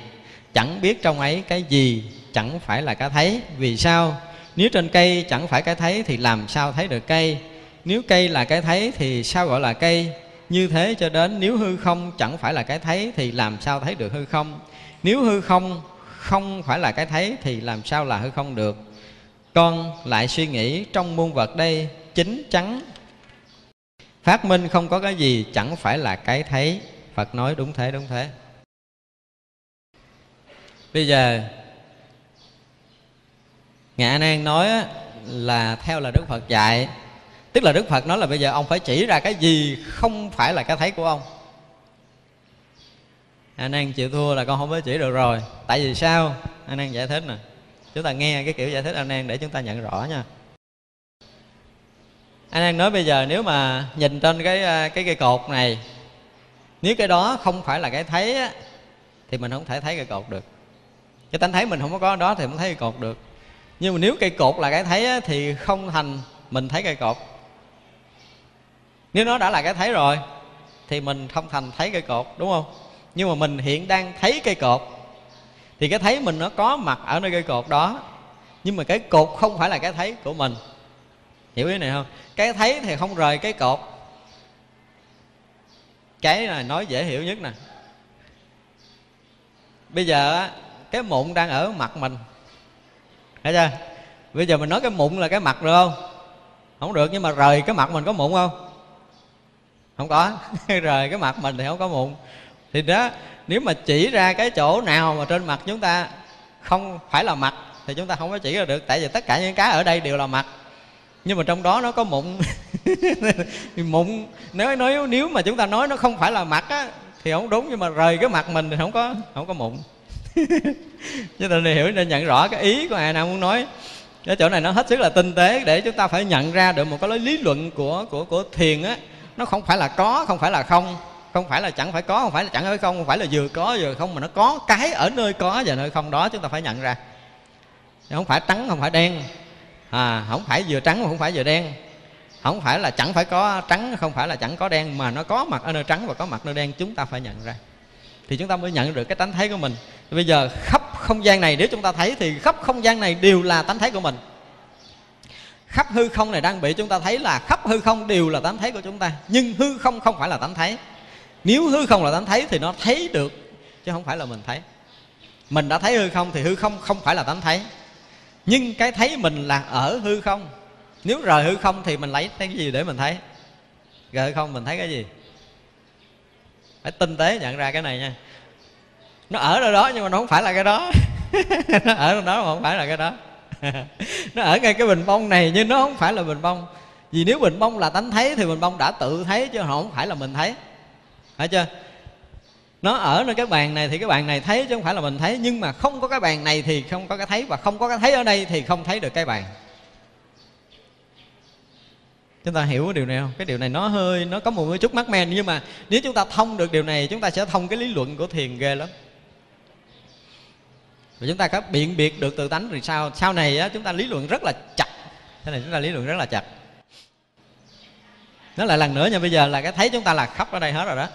chẳng biết trong ấy cái gì chẳng phải là cái thấy. Vì sao? Nếu trên cây chẳng phải cái thấy thì làm sao thấy được cây? Nếu cây là cái thấy thì sao gọi là cây? Như thế cho đến nếu hư không chẳng phải là cái thấy thì làm sao thấy được hư không? Nếu hư không không phải là cái thấy thì làm sao là hư không được? Con lại suy nghĩ trong muôn vật đây, chính chắn. Phát minh không có cái gì chẳng phải là cái thấy. Phật nói đúng thế đúng thế. Bây giờ ngạ nan nói là theo là đức phật dạy tức là đức phật nói là bây giờ ông phải chỉ ra cái gì không phải là cái thấy của ông. Anh đang chịu thua là con không có chỉ được rồi. Tại vì sao? Anh đang giải thích nè. Chúng ta nghe cái kiểu giải thích anh đang để chúng ta nhận rõ nha. Anh đang nói bây giờ nếu mà nhìn trên cái à, cái cây cột này nếu cái đó không phải là cái thấy á, thì mình không thể thấy cây cột được. Cái tánh thấy mình không có đó thì không thấy cây cột được. Nhưng mà nếu cây cột là cái thấy á, thì không thành mình thấy cây cột nếu nó đã là cái thấy rồi, thì mình không thành thấy cây cột, đúng không? Nhưng mà mình hiện đang thấy cây cột, thì cái thấy mình nó có mặt ở nơi cây cột đó. Nhưng mà cái cột không phải là cái thấy của mình. Hiểu ý này không? Cái thấy thì không rời cái cột. Cái này nói dễ hiểu nhất nè. Bây giờ cái mụn đang ở mặt mình. Thấy chưa? Bây giờ mình nói cái mụn là cái mặt được không? Không được, nhưng mà rời cái mặt mình có mụn không? Không có. Rồi cái mặt mình thì không có mụn. Thì đó, nếu mà chỉ ra cái chỗ nào mà trên mặt chúng ta không phải là mặt, thì chúng ta không có chỉ ra được. Tại vì tất cả những cái ở đây đều là mặt. Nhưng mà trong đó nó có mụn. Mụn, nếu nói nếu mà chúng ta nói nó không phải là mặt á, thì không đúng. Nhưng mà rời cái mặt mình thì không có không có mụn. Chúng ta nên hiểu, nên nhận rõ cái ý của ai nào muốn nói. Cái chỗ này nó hết sức là tinh tế để chúng ta phải nhận ra được một cái lý luận của của của thiền á nó không phải là có, không phải là không. Không phải là chẳng phải có, không phải là chẳng phải không không phải là vừa có vừa không, mà nó có cái ở nơi có và nơi không đó chúng ta phải nhận ra. Không phải trắng, không phải đen. À không phải vừa trắng mà không phải vừa đen. Không phải là chẳng phải có trắng, không phải là chẳng có đen, mà nó có mặt ở nơi trắng và có mặt nơi đen, chúng ta phải nhận ra. Thì chúng ta mới nhận được cái tánh thấy của mình. Bây giờ khắp không gian này, nếu chúng ta thấy thì khắp không gian này đều là tánh thấy của mình khắp hư không này đang bị chúng ta thấy là khắp hư không đều là tánh thấy của chúng ta. Nhưng hư không không phải là tánh thấy nếu hư không là tánh thấy thì nó thấy được, chứ không phải là mình thấy. Mình đã thấy hư không thì hư không không phải là tánh thấy nhưng cái thấy mình là ở hư không. Nếu rời hư không thì mình lấy cái gì để mình thấy? Rời hư không mình thấy cái gì? Phải tinh tế nhận ra cái này nha. Nó ở đâu đó nhưng mà nó không phải là cái đó. Nó ở đâu đó mà không phải là cái đó. nó ở ngay cái bình bông này, nhưng nó không phải là bình bông. Vì nếu bình bông là tánh thấy thì bình bông đã tự thấy, chứ không phải là mình thấy. Phải chưa? Nó ở nơi cái bàn này thì cái bàn này thấy, chứ không phải là mình thấy. Nhưng mà không có cái bàn này thì không có cái thấy, và không có cái thấy ở đây thì không thấy được cái bàn. Chúng ta hiểu điều này không? Cái điều này nó hơi, nó có một chút mắc men, nhưng mà nếu chúng ta thông được điều này, chúng ta sẽ thông cái lý luận của thiền ghê lắm và chúng ta có biện biệt được tự tánh thì sao? Sau này á, chúng ta lý luận rất là chặt. Thế này chúng ta lý luận rất là chặt. Nó lại lần nữa nha bây giờ là cái thấy chúng ta là khắp ở đây hết rồi đó.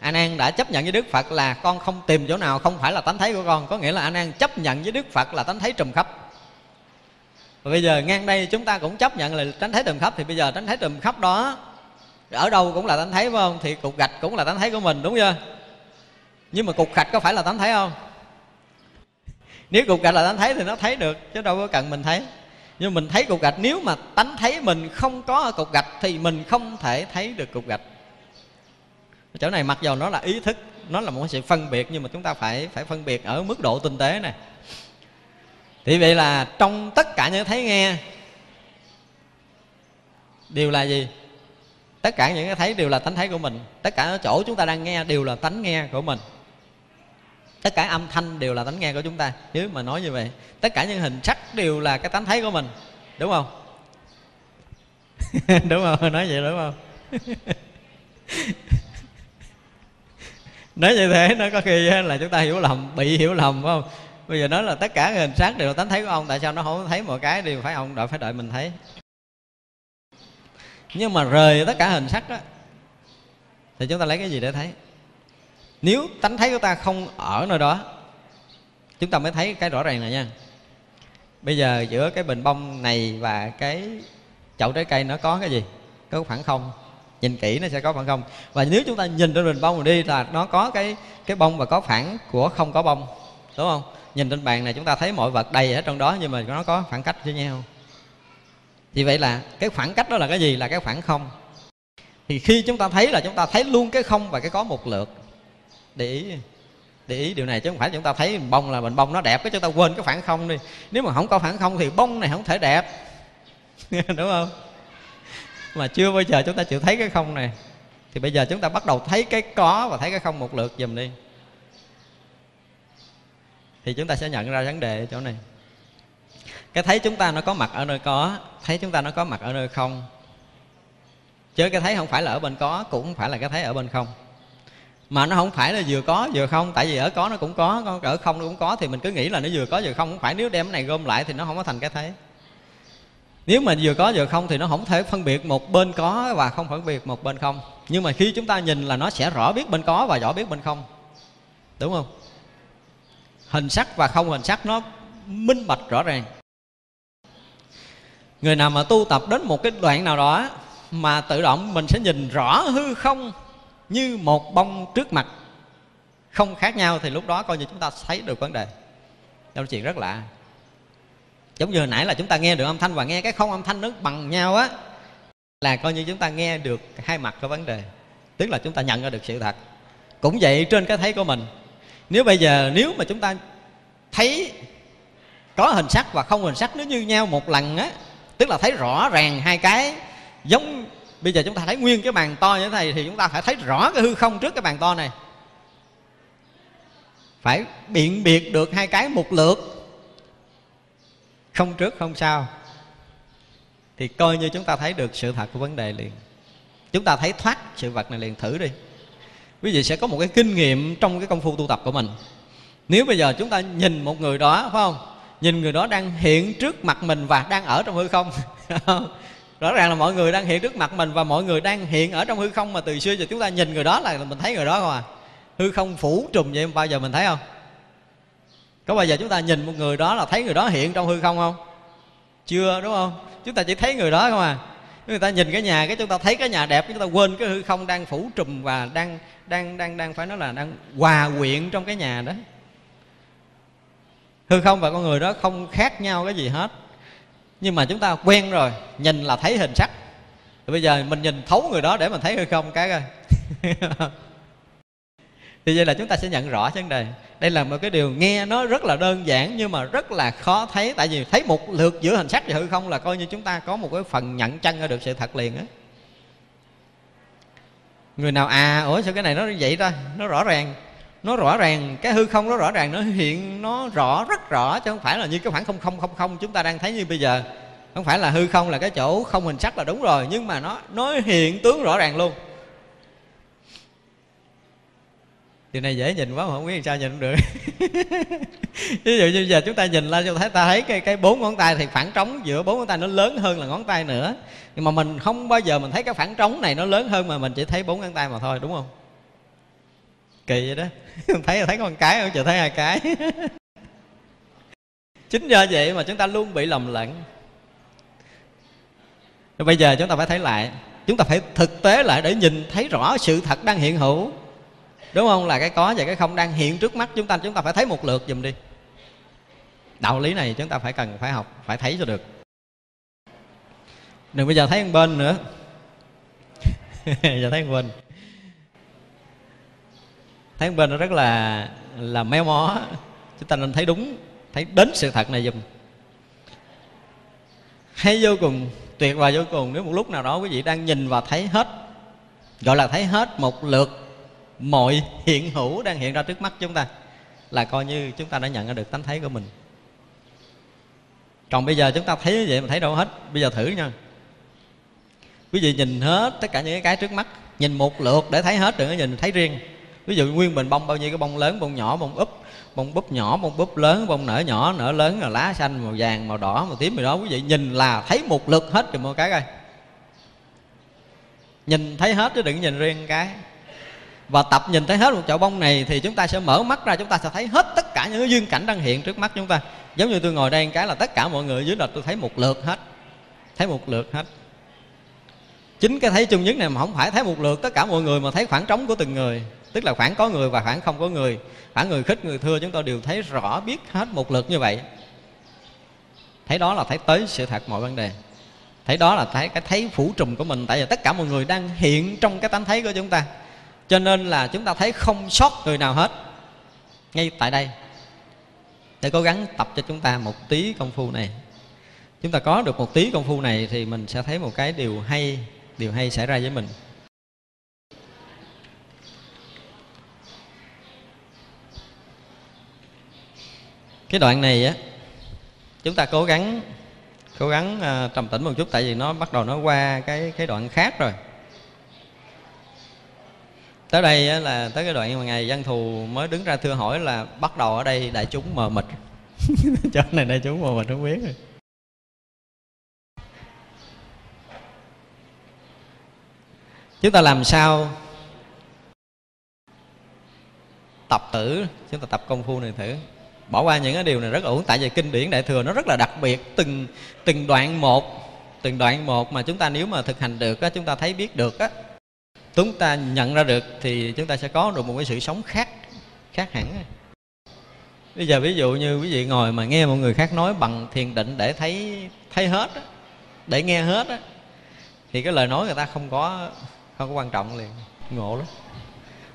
A nan đã chấp nhận với đức phật là con không tìm chỗ nào không phải là tánh thấy của con. Có nghĩa là a nan chấp nhận với đức phật là tánh thấy trùm khắp. Và bây giờ ngang đây chúng ta cũng chấp nhận là tánh thấy trùm khắp. Thì bây giờ tánh thấy trùm khắp đó ở đâu cũng là tánh thấy phải không? Thì cục gạch cũng là tánh thấy của mình đúng chưa? Nhưng mà cục gạch có phải là tánh thấy không? Nếu cục gạch là tánh thấy thì nó thấy được, chứ đâu có cần mình thấy. Nhưng mình thấy cục gạch, nếu mà tánh thấy mình không có ở cục gạch thì mình không thể thấy được cục gạch. Chỗ này mặc dầu nó là ý thức, nó là một sự phân biệt, nhưng mà chúng ta phải phải phân biệt ở mức độ tinh tế này. Thì vậy là trong tất cả những thấy nghe, đều là gì? Tất cả những cái thấy đều là tánh thấy của mình. Tất cả ở chỗ chúng ta đang nghe đều là tánh nghe của mình tất cả âm thanh đều là tánh nghe của chúng ta, nếu mà nói như vậy, tất cả những hình sắc đều là cái tánh thấy của mình, đúng không? Đúng không? Nói vậy đúng không? Nói như thế, nó có khi là chúng ta hiểu lầm, bị hiểu lầm, phải không? Bây giờ nói là tất cả hình sắc đều là tánh thấy của ông, tại sao nó không thấy mọi cái đều phải ông đợi, phải đợi mình thấy? Nhưng mà rời tất cả hình sắc đó, thì chúng ta lấy cái gì để thấy? Nếu tánh thấy của ta không ở nơi đó, chúng ta mới thấy cái rõ ràng này nha. Bây giờ giữa cái bình bông này và cái chậu trái cây nó có cái gì? Có khoảng không? Nhìn kỹ nó sẽ có khoảng không. Và nếu chúng ta nhìn trên bình bông rồi đi là nó có cái cái bông và có phản của không có bông, đúng không? Nhìn trên bàn này chúng ta thấy mọi vật đầy ở trong đó nhưng mà nó có khoảng cách với nhau. Thì vậy là cái khoảng cách đó là cái gì? Là cái khoảng không. Thì khi chúng ta thấy là chúng ta thấy luôn cái không và cái có một lượt để ý. Để ý điều này chứ không phải chúng ta thấy bông là mình bông nó đẹp cái chúng ta quên cái phản không đi. Nếu mà không có phản không thì bông này không thể đẹp. Đúng không? Mà chưa bao giờ chúng ta chịu thấy cái không này. Thì bây giờ chúng ta bắt đầu thấy cái có và thấy cái không một lượt dùm đi. Thì chúng ta sẽ nhận ra vấn đề ở chỗ này. Cái thấy chúng ta nó có mặt ở nơi có, thấy chúng ta nó có mặt ở nơi không. Chứ cái thấy không phải là ở bên có, cũng không phải là cái thấy ở bên không mà nó không phải là vừa có vừa không, tại vì ở có nó cũng có ở không nó cũng có, thì mình cứ nghĩ là nó vừa có vừa không. Không phải nếu đem cái này gom lại thì nó không có thành cái thấy nếu mà vừa có vừa không thì nó không thể phân biệt một bên có và không phân biệt một bên không. Nhưng mà khi chúng ta nhìn là nó sẽ rõ biết bên có và rõ biết bên không. Đúng không? Hình sắc và không hình sắc nó minh bạch rõ ràng. Người nào mà tu tập đến một cái đoạn nào đó mà tự động mình sẽ nhìn rõ hư không như một bông trước mặt. Không khác nhau thì lúc đó coi như chúng ta thấy được vấn đề. Đó là chuyện rất lạ. Giống như hồi nãy là chúng ta nghe được âm thanh và nghe cái không âm thanh nó bằng nhau á, là coi như chúng ta nghe được hai mặt của vấn đề. Tức là chúng ta nhận ra được sự thật. Cũng vậy trên cái thấy của mình, nếu bây giờ nếu mà chúng ta thấy có hình sắc và không hình sắc nó như nhau một lần á, tức là thấy rõ ràng hai cái giống bây giờ chúng ta thấy nguyên cái bàn to như thế này thì chúng ta phải thấy rõ cái hư không trước cái bàn to này. Phải biện biệt được hai cái một lượt. Không trước, không sau. Thì coi như chúng ta thấy được sự thật của vấn đề liền. Chúng ta thấy thoát sự vật này liền thử đi. Quý vị sẽ có một cái kinh nghiệm trong cái công phu tu tập của mình. Nếu bây giờ chúng ta nhìn một người đó, phải không? Nhìn người đó đang hiện trước mặt mình và đang ở trong hư không. rõ ràng là mọi người đang hiện trước mặt mình và mọi người đang hiện ở trong hư không mà từ xưa giờ chúng ta nhìn người đó là mình thấy người đó không à? Hư không phủ trùm vậy, bao giờ mình thấy không? Có bao giờ chúng ta nhìn một người đó là thấy người đó hiện trong hư không không? Chưa, đúng không? Chúng ta chỉ thấy người đó không à? Người ta nhìn cái nhà cái chúng ta thấy cái nhà đẹp chúng ta quên cái hư không đang phủ trùm và đang đang đang đang phải nói là đang hòa quyện trong cái nhà đó. Hư không và con người đó không khác nhau cái gì hết nhưng mà chúng ta quen rồi, nhìn là thấy hình sắc. Thì bây giờ mình nhìn thấu người đó để mình thấy hư không, cái coi. Thì vậy là chúng ta sẽ nhận rõ vấn đề. Đây là một cái điều nghe nó rất là đơn giản nhưng mà rất là khó thấy, tại vì thấy một lượt giữa hình sắc và hư không là coi như chúng ta có một cái phần nhận chân ra được sự thật liền á. Người nào à ủa sao cái này nó vậy ta? Nó rõ ràng nó rõ ràng, cái hư không nó rõ ràng, nó hiện nó rõ, rất rõ, chứ không phải là như cái khoảng không không không không chúng ta đang thấy như bây giờ. Không phải là hư không là cái chỗ không hình sắc là đúng rồi, nhưng mà nó nó hiện tướng rõ ràng luôn. Điều này dễ nhìn quá mà không biết sao nhìn được. Ví dụ như giờ chúng ta nhìn lên, chúng thấy ta thấy cái cái bốn ngón tay thì khoảng trống giữa bốn ngón tay nó lớn hơn là ngón tay nữa. Nhưng mà mình không bao giờ mình thấy cái khoảng trống này nó lớn hơn mà mình chỉ thấy bốn ngón tay mà thôi, đúng không? Kỳ vậy đó. Thấy thấy con cái không? Chờ thấy hai cái. Chính do vậy mà chúng ta luôn bị lầm lẫn. Rồi bây giờ chúng ta phải thấy lại, chúng ta phải thực tế lại để nhìn thấy rõ sự thật đang hiện hữu. Đúng không? Là cái có và cái không đang hiện trước mắt chúng ta chúng ta phải thấy một lượt dùm đi. Đạo lý này chúng ta phải cần phải học, phải thấy cho được. Đừng bây giờ thấy một bên nữa. Giờ thấy một bên thấy bên nó rất là là méo mó. Chúng ta nên thấy đúng, thấy đến sự thật này dùm hay vô cùng, tuyệt vời vô cùng, nếu một lúc nào đó quý vị đang nhìn và thấy hết, gọi là thấy hết một lượt mọi hiện hữu đang hiện ra trước mắt chúng ta, là coi như chúng ta đã nhận ra được tánh thấy của mình. Còn bây giờ chúng ta thấy như vậy mà thấy đâu hết. Bây giờ thử nha. Quý vị nhìn hết tất cả những cái trước mắt, nhìn một lượt để thấy hết, đừng có nhìn thấy riêng ví dụ nguyên bình bông bao nhiêu, cái bông lớn, bông nhỏ, bông úp, bông búp nhỏ, bông búp lớn, bông nở nhỏ, nở lớn là lá xanh, màu vàng, màu đỏ, màu tím gì đó quý vị nhìn là thấy một lượt hết rồi một cái coi. Nhìn thấy hết chứ đừng nhìn riêng cái. Và tập nhìn thấy hết một chậu bông này thì chúng ta sẽ mở mắt ra, chúng ta sẽ thấy hết tất cả những cái duyên cảnh đang hiện trước mắt chúng ta. Giống như tôi ngồi đây cái là tất cả mọi người dưới là tôi thấy một lượt hết, thấy một lượt hết. Chính cái thấy chung nhất này mà không phải thấy một lượt, tất cả mọi người mà thấy khoảng trống của từng người tức là khoảng có người và khoảng không có người. Khoảng người khích, người thưa, chúng tôi đều thấy rõ, biết hết một lượt như vậy. Thấy đó là thấy tới sự thật mọi vấn đề. Thấy đó là thấy cái thấy phủ trùm của mình. Tại vì tất cả mọi người đang hiện trong cái tánh thấy của chúng ta. Cho nên là chúng ta thấy không sót người nào hết. Ngay tại đây. Để cố gắng tập cho chúng ta một tí công phu này. Chúng ta có được một tí công phu này thì mình sẽ thấy một cái điều hay điều hay xảy ra với mình. Cái đoạn này á chúng ta cố gắng cố gắng uh, trầm tĩnh một chút tại vì nó bắt đầu nó qua cái cái đoạn khác rồi. Tới đây á, là tới cái đoạn mà ngày dân thù mới đứng ra thưa hỏi là bắt đầu ở đây đại chúng mờ mịt. Cho này đại chúng mờ mịt không biết rồi. Chúng ta làm sao? Tập tử chúng ta tập công phu này thử bỏ qua những cái điều này rất ổn tại vì kinh điển đại thừa nó rất là đặc biệt. Từng từng đoạn một từng đoạn một mà chúng ta nếu mà thực hành được á chúng ta thấy biết được á chúng ta nhận ra được thì chúng ta sẽ có được một cái sự sống khác khác hẳn bây giờ ví dụ như quý vị ngồi mà nghe một người khác nói bằng thiền định để thấy thấy hết á, để nghe hết á, thì cái lời nói người ta không có không có quan trọng liền ngộ lắm.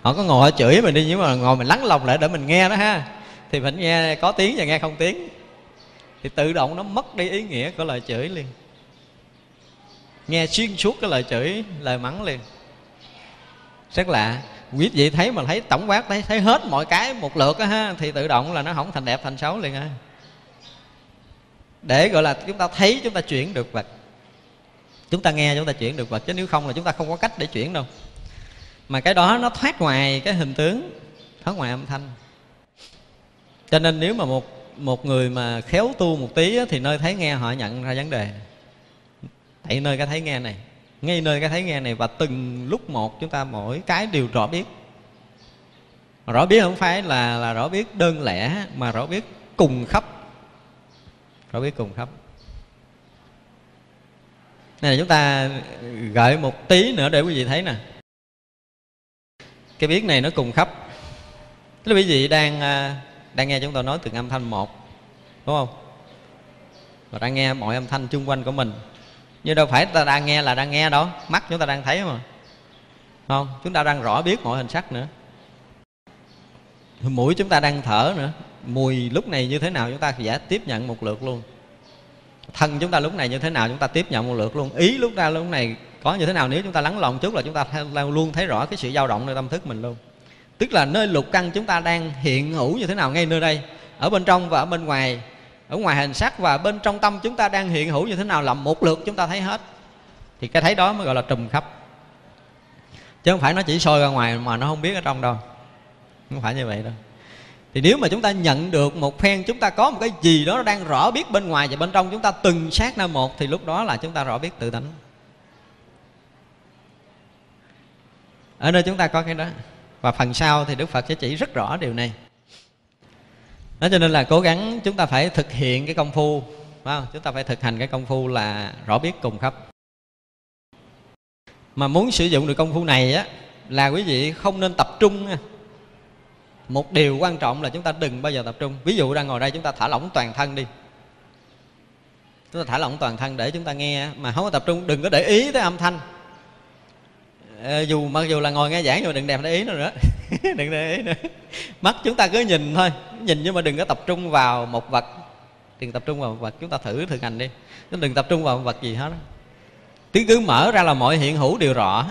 Họ có ngồi họ chửi mình đi nhưng mà ngồi mình lắng lòng lại để mình nghe đó ha thì mình nghe có tiếng và nghe không tiếng. Thì tự động nó mất đi ý nghĩa của lời chửi liền. Nghe xuyên suốt cái lời chửi, lời mắng liền. Rất lạ. Quý vị thấy mà thấy tổng quát thấy thấy hết mọi cái một lượt á ha, thì tự động là nó không thành đẹp, thành xấu liền ha để gọi là chúng ta thấy chúng ta chuyển được vật. Chúng ta nghe chúng ta chuyển được vật, chứ nếu không là chúng ta không có cách để chuyển đâu. Mà cái đó nó thoát ngoài cái hình tướng, thoát ngoài âm thanh cho nên nếu mà một một người mà khéo tu một tí á, thì nơi thấy nghe họ nhận ra vấn đề. Tại nơi cái thấy nghe này ngay nơi cái thấy nghe này và từng lúc một chúng ta mỗi cái đều rõ biết. Rõ biết không phải là là rõ biết đơn lẻ mà rõ biết cùng khắp. Rõ biết cùng khắp. Này là chúng ta gợi một tí nữa để quý vị thấy nè. Cái biết này nó cùng khắp. Tức là quý vị đang à, đang nghe chúng tôi nói từng âm thanh một, đúng không? Và đang nghe mọi âm thanh chung quanh của mình. Nhưng đâu phải ta đang nghe là đang nghe đâu, mắt chúng ta đang thấy mà. Không, chúng ta đang rõ biết mọi hình sắc nữa. Mũi chúng ta đang thở nữa. Mùi lúc này như thế nào chúng ta sẽ tiếp nhận một lượt luôn. Thân chúng ta lúc này như thế nào chúng ta tiếp nhận một lượt luôn. Ý lúc ta lúc này có như thế nào, nếu chúng ta lắng lòng chút là chúng ta luôn thấy rõ cái sự dao động nơi tâm thức mình luôn tức là nơi lục căn chúng ta đang hiện hữu như thế nào ngay nơi đây? Ở bên trong và ở bên ngoài. Ở ngoài hình sắc và bên trong tâm chúng ta đang hiện hữu như thế nào làm một lượt chúng ta thấy hết. Thì cái thấy đó mới gọi là trùm khắp. Chứ không phải nó chỉ soi ra ngoài mà nó không biết ở trong đâu. Không phải như vậy đâu. Thì nếu mà chúng ta nhận được một phen chúng ta có một cái gì đó đang rõ biết bên ngoài và bên trong chúng ta từng sát na một, thì lúc đó là chúng ta rõ biết tự tánh. Ở nơi chúng ta có cái đó và phần sau thì đức phật sẽ chỉ rất rõ điều này. Đó cho nên là cố gắng chúng ta phải thực hiện cái công phu, phải không? chúng ta phải thực hành cái công phu là rõ biết cùng khắp. Mà muốn sử dụng được công phu này á, là quý vị không nên tập trung nha. Một điều quan trọng là chúng ta đừng bao giờ tập trung. Ví dụ đang ngồi đây chúng ta thả lỏng toàn thân đi. Chúng ta thả lỏng toàn thân để chúng ta nghe, mà không có tập trung, đừng có để ý tới âm thanh à, dù mặc dù là ngồi nghe giảng nhưng mà đừng đẹp để ý nữa nữa. Đừng để ý nữa. Mắt chúng ta cứ nhìn thôi. Nhìn nhưng mà đừng có tập trung vào một vật. Đừng tập trung vào một vật. Chúng ta thử thực hành đi. Đừng tập trung vào một vật gì hết tiếng cứ mở ra là mọi hiện hữu đều rõ.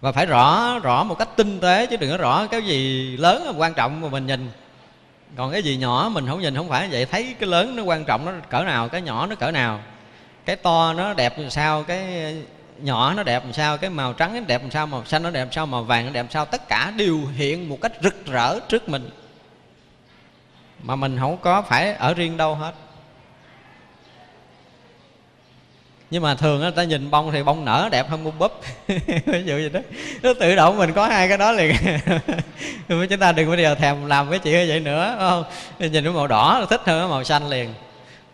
Và phải rõ rõ một cách tinh tế chứ đừng có rõ cái gì lớn quan trọng mà mình nhìn. Còn cái gì nhỏ mình không nhìn không phải vậy. Thấy cái lớn nó quan trọng nó cỡ nào cái nhỏ nó cỡ nào. Cái to nó đẹp làm sao cái nhỏ nó đẹp làm sao, cái màu trắng nó đẹp làm sao, màu xanh nó đẹp làm sao, màu vàng nó đẹp làm sao, tất cả đều hiện một cách rực rỡ trước mình. Mà mình không có phải ở riêng đâu hết. Nhưng mà thường người ta nhìn bông thì bông nở đẹp hơn bông búp. Ví dụ vậy đó. Nó tự động mình có hai cái đó liền. Chúng ta đừng bao giờ thèm làm cái chuyện như vậy nữa không? Nhìn cái màu đỏ thích hơn cái màu xanh liền.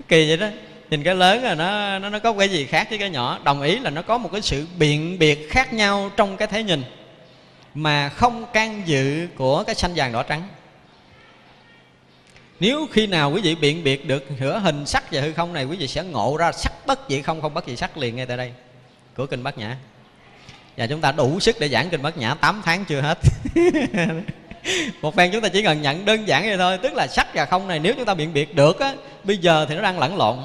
Kỳ vậy đó nhìn cái lớn là nó nó nó có cái gì khác với cái nhỏ. Đồng ý là nó có một cái sự biện biệt khác nhau trong cái thế nhìn, mà không can dự của cái xanh vàng đỏ trắng. Nếu khi nào quý vị biện biệt được giữa hình sắc và hư không này, quý vị sẽ ngộ ra sắc bất dị không không bất dị sắc liền ngay tại đây, của kinh bát nhã. Và chúng ta đủ sức để giảng kinh bát nhã 8 tháng chưa hết. Một phen chúng ta chỉ cần nhận đơn giản vậy thôi, tức là sắc và không này, nếu chúng ta biện biệt được á, bây giờ thì nó đang lẫn lộn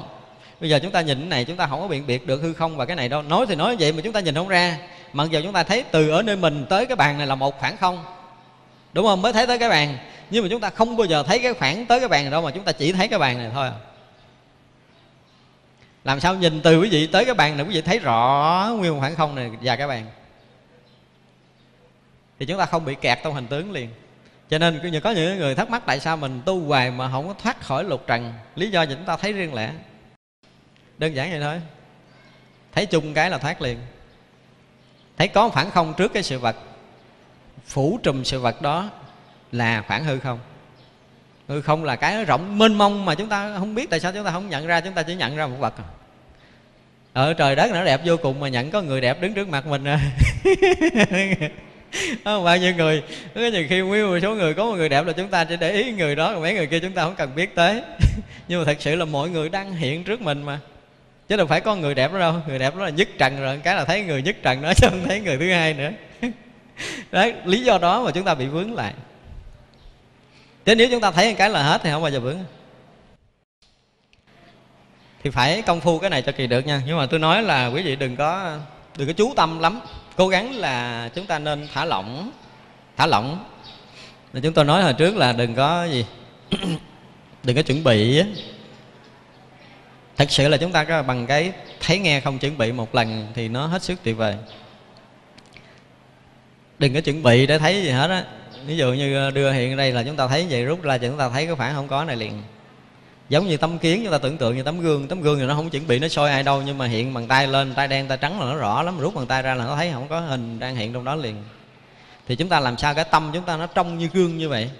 bây giờ chúng ta nhìn cái này, chúng ta không có biện biệt được hư không và cái này đâu. Nói thì nói vậy mà chúng ta nhìn không ra. Mặc giờ chúng ta thấy từ ở nơi mình tới cái bàn này là một khoảng không. Đúng không? Mới thấy tới cái bàn. Nhưng mà chúng ta không bao giờ thấy cái khoảng tới cái bàn này đâu mà chúng ta chỉ thấy cái bàn này thôi à. làm sao nhìn từ quý vị tới cái bàn này quý vị thấy rõ nguyên một khoảng không này và cái bàn? Thì chúng ta không bị kẹt trong hình tướng liền. Cho nên có những người thắc mắc tại sao mình tu hoài mà không có thoát khỏi lục trần? Lý do là chúng ta thấy riêng lẻ? Đơn giản vậy thôi. Thấy chung cái là thoát liền. Thấy có phản không trước cái sự vật, phủ trùm sự vật đó là khoảng hư không. Hư không là cái rộng mênh mông mà chúng ta không biết tại sao chúng ta không nhận ra, chúng ta chỉ nhận ra một vật à. ở trời đất nó đẹp vô cùng mà nhận có người đẹp đứng trước mặt mình à. không, bao nhiêu người, có nhiều khi nguyên một số người có một người đẹp là chúng ta chỉ để ý người đó, còn mấy người kia chúng ta không cần biết tới. Nhưng mà thật sự là mọi người đang hiện trước mình mà chứ đâu phải có người đẹp đó đâu. Người đẹp đó là nhất trần rồi. Cái là thấy người nhất trần đó, chứ không thấy người thứ hai nữa. Đấy, lý do đó mà chúng ta bị vướng lại. Thế nếu chúng ta thấy cái là hết thì không bao giờ vướng. Thì phải công phu cái này cho kỳ được nha. Nhưng mà tôi nói là quý vị đừng có đừng có chú tâm lắm. Cố gắng là chúng ta nên thả lỏng thả lỏng. Là chúng tôi nói hồi trước là đừng có gì, đừng có chuẩn bị thật sự là chúng ta có bằng cái thấy nghe không chuẩn bị một lần thì nó hết sức tuyệt vời. Đừng có chuẩn bị để thấy gì hết á. Ví dụ như ờ, đưa hiện đây là chúng ta thấy vậy, rút ra chúng ta thấy cái phản không có này liền. Giống như tấm kiến, chúng ta tưởng tượng như tấm gương. Tấm gương thì nó không chuẩn bị, nó soi ai đâu, nhưng mà hiện bằng tay lên, tay đen, tay trắng là nó rõ lắm, rút bằng tay ra là nó thấy không có hình đang hiện trong đó liền. Thì chúng ta làm sao cái tâm chúng ta nó trong như gương như vậy?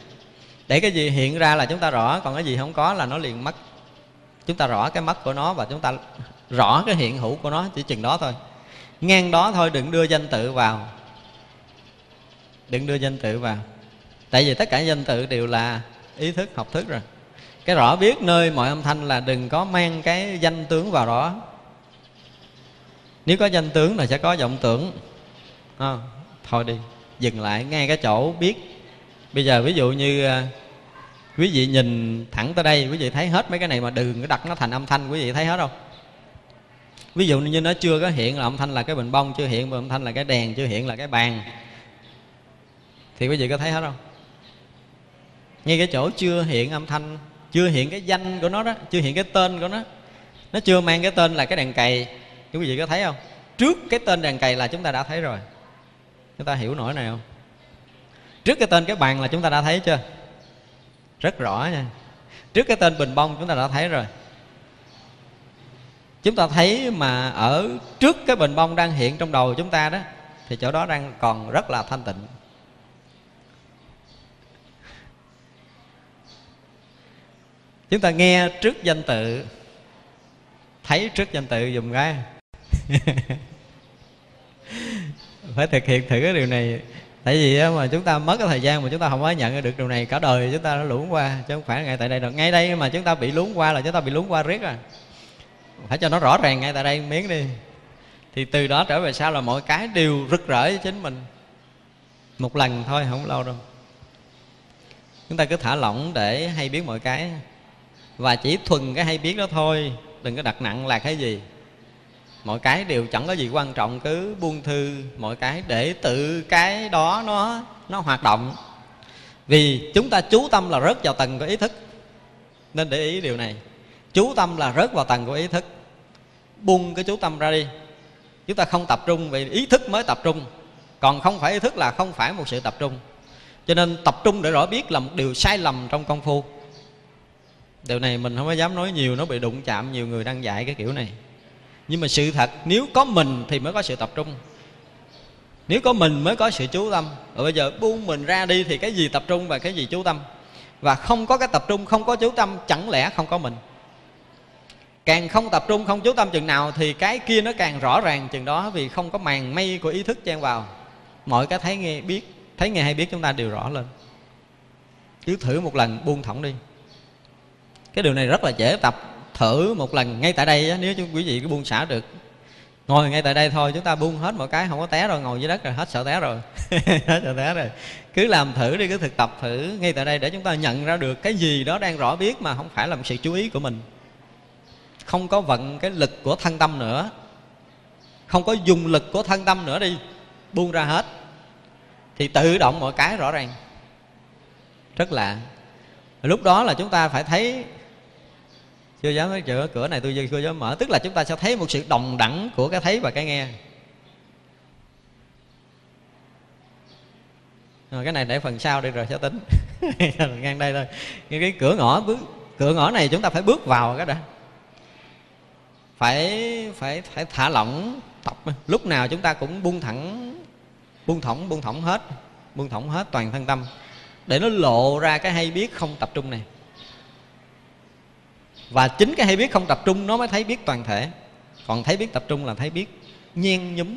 Để cái gì hiện ra là chúng ta rõ, còn cái gì không có là nó liền mất chúng ta rõ cái mất của nó và chúng ta rõ cái hiện hữu của nó chỉ chừng đó thôi. Ngang đó thôi đừng đưa danh tự vào. Đừng đưa danh tự vào. Tại vì tất cả danh tự đều là ý thức học thức rồi. Cái rõ biết nơi mọi âm thanh là đừng có mang cái danh tướng vào đó. Nếu có danh tướng là sẽ có vọng tưởng. À, thôi đi dừng lại ngay cái chỗ biết. Bây giờ ví dụ như à, quý vị nhìn thẳng tới đây, quý vị thấy hết mấy cái này mà đừng có đặt nó thành âm thanh, quý vị thấy hết không? Ví dụ như nó chưa có hiện là âm thanh là cái bình bông, chưa hiện âm thanh là cái đèn, chưa hiện là cái bàn. Thì quý vị có thấy hết không? Ngay cái chỗ chưa hiện âm thanh, chưa hiện cái danh của nó đó, chưa hiện cái tên của nó. Nó chưa mang cái tên là cái đèn cày. Quý vị có thấy không? Trước cái tên đèn cày là chúng ta đã thấy rồi. Chúng ta hiểu nổi này không? Trước cái tên cái bàn là chúng ta đã thấy chưa? Rất rõ nha. Trước cái tên bình bông chúng ta đã thấy rồi. Chúng ta thấy mà ở trước cái bình bông đang hiện trong đầu chúng ta đó, thì chỗ đó đang còn rất là thanh tịnh. Chúng ta nghe trước danh tự, thấy trước danh tự dùng cái. Phải thực hiện thử cái điều này tại vì mà chúng ta mất cái thời gian mà chúng ta không có nhận được điều này cả đời, chúng ta nó luống qua, chứ không phải ngay tại đây được ngay đây mà chúng ta bị luống qua là chúng ta bị luống qua riết rồi. Phải cho nó rõ ràng ngay tại đây miếng đi. Thì từ đó trở về sau là mọi cái đều rực rỡ với chính mình. Một lần thôi, không lâu đâu. Chúng ta cứ thả lỏng để hay biết mọi cái. Và chỉ thuần cái hay biết đó thôi, đừng có đặt nặng là cái gì mọi cái đều chẳng có gì quan trọng, cứ buông thư. Mọi cái để tự cái đó nó nó hoạt động. Vì chúng ta chú tâm là rớt vào tầng của ý thức. Nên để ý điều này. Chú tâm là rớt vào tầng của ý thức. Buông cái chú tâm ra đi. Chúng ta không tập trung vì ý thức mới tập trung. Còn không phải ý thức là không phải một sự tập trung. Cho nên tập trung để rõ biết là một điều sai lầm trong công phu. Điều này mình không có dám nói nhiều, nó bị đụng chạm, nhiều người đang dạy cái kiểu này nhưng mà sự thật, nếu có mình thì mới có sự tập trung. Nếu có mình mới có sự chú tâm. Và bây giờ buông mình ra đi thì cái gì tập trung và cái gì chú tâm? Và không có cái tập trung, không có chú tâm, chẳng lẽ không có mình? Càng không tập trung, không chú tâm chừng nào thì cái kia nó càng rõ ràng chừng đó vì không có màn mây của ý thức chen vào. Mọi cái thấy nghe biết, thấy nghe hay biết chúng ta đều rõ lên. Cứ thử một lần, buông thõng đi. Cái điều này rất là dễ tập thử một lần ngay tại đây nếu chúng quý vị cứ buông xả được. Ngồi ngay tại đây thôi, chúng ta buông hết mọi cái, không có té rồi, ngồi dưới đất rồi, hết sợ té rồi. Hết sợ té rồi. Cứ làm thử đi, cứ thực tập thử ngay tại đây để chúng ta nhận ra được cái gì đó đang rõ biết mà không phải là một sự chú ý của mình. Không có vận cái lực của thân tâm nữa. Không có dùng lực của thân tâm nữa đi, buông ra hết. Thì tự động mọi cái rõ ràng. Rất lạ. Lúc đó là chúng ta phải thấy chưa dám nói chữa cửa này tôi chưa dám mở. Tức là chúng ta sẽ thấy một sự đồng đẳng của cái thấy và cái nghe. Rồi cái này để phần sau đi rồi sẽ tính. Ngang đây thôi. Nhưng cái cửa ngõ bước, cửa ngõ này chúng ta phải bước vào cái đã. Phải phải phải thả lỏng tập lúc nào chúng ta cũng buông thẳng, buông thõng buông thõng hết, buông thõng hết toàn thân tâm. Để nó lộ ra cái hay biết không tập trung này và chính cái hay biết không tập trung nó mới thấy biết toàn thể. Còn thấy biết tập trung là thấy biết nhen nhúm,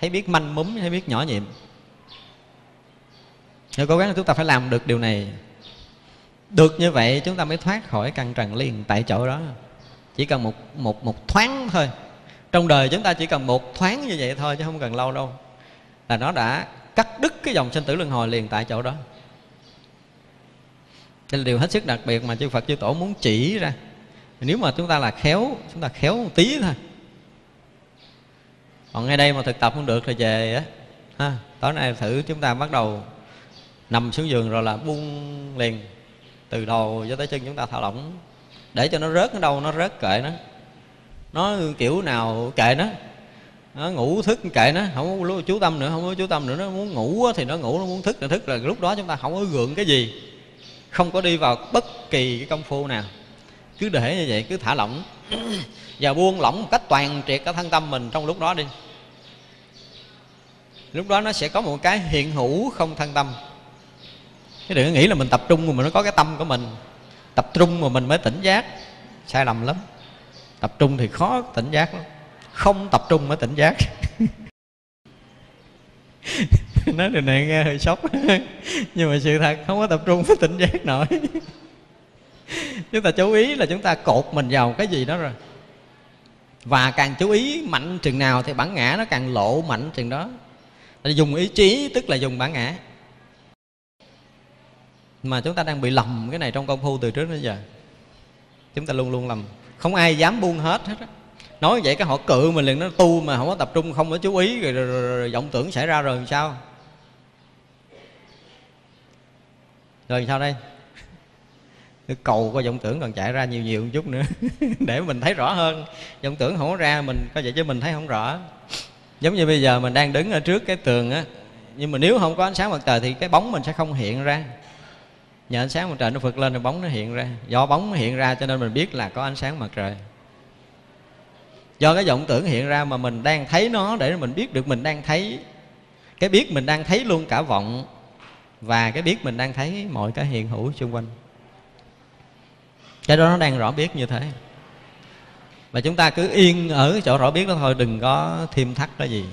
thấy biết manh múm, thấy biết nhỏ nhiệm. Nếu cố gắng chúng ta phải làm được điều này. Được như vậy chúng ta mới thoát khỏi căn trần liền tại chỗ đó. Chỉ cần một một một thoáng thôi. Trong đời chúng ta chỉ cần một thoáng như vậy thôi chứ không cần lâu đâu. Là nó đã cắt đứt cái dòng sinh tử luân hồi liền tại chỗ đó đây là điều hết sức đặc biệt mà chư Phật chư Tổ muốn chỉ ra. Nếu mà chúng ta là khéo, chúng ta khéo một tí thôi. Còn ngay đây mà thực tập không được thì về á. Ha, tối nay thử chúng ta bắt đầu nằm xuống giường rồi là buông liền, từ đầu cho tới chân chúng ta thả lỏng. Để cho nó rớt ở đâu nó rớt kệ nó. Nó kiểu nào kệ nó. Nó ngủ thức kệ nó. Không có chú tâm nữa, không có chú tâm nữa. Nó muốn ngủ thì nó ngủ, nó muốn thức là thức. Là lúc đó chúng ta không có gượng cái gì không có đi vào bất kỳ cái công phu nào. Cứ để như vậy, cứ thả lỏng. Và buông lỏng một cách toàn triệt cái thân tâm mình trong lúc đó đi. Lúc đó nó sẽ có một cái hiện hữu không thân tâm. Chứ đừng nghĩ là mình tập trung mà mình nó có cái tâm của mình. Tập trung mà mình mới tỉnh giác. Sai lầm lắm. Tập trung thì khó tỉnh giác lắm. Không tập trung mới tỉnh giác. nói điều này nghe hơi sốc. Nhưng mà sự thật không có tập trung phải tỉnh giác nổi. Chúng ta chú ý là chúng ta cột mình vào cái gì đó rồi. Và càng chú ý mạnh chừng nào thì bản ngã nó càng lộ mạnh chừng đó. Dùng ý chí tức là dùng bản ngã. Mà chúng ta đang bị lầm cái này trong công phu từ trước đến giờ. Chúng ta luôn luôn lầm. Không ai dám buông hết hết á. Nói vậy cái họ cự mình liền nó tu mà không có tập trung không có chú ý rồi, rồi, rồi, rồi vọng tưởng xảy ra rồi làm sao? Rồi sao đây? Cái cầu có vọng tưởng còn chạy ra nhiều nhiều một chút nữa. Để mình thấy rõ hơn. Vọng tưởng không có ra mình, có vậy chứ mình thấy không rõ. Giống như bây giờ mình đang đứng ở trước cái tường á. Nhưng mà nếu không có ánh sáng mặt trời thì cái bóng mình sẽ không hiện ra. Nhờ ánh sáng mặt trời nó phật lên rồi bóng nó hiện ra. Do bóng nó hiện ra cho nên mình biết là có ánh sáng mặt trời. Do cái vọng tưởng hiện ra mà mình đang thấy nó để mình biết được mình đang thấy. Cái biết mình đang thấy luôn cả vọng và cái biết mình đang thấy mọi cái hiện hữu xung quanh. Cái đó nó đang rõ biết như thế. Và chúng ta cứ yên ở chỗ rõ biết đó thôi, đừng có thêm thắt cái gì.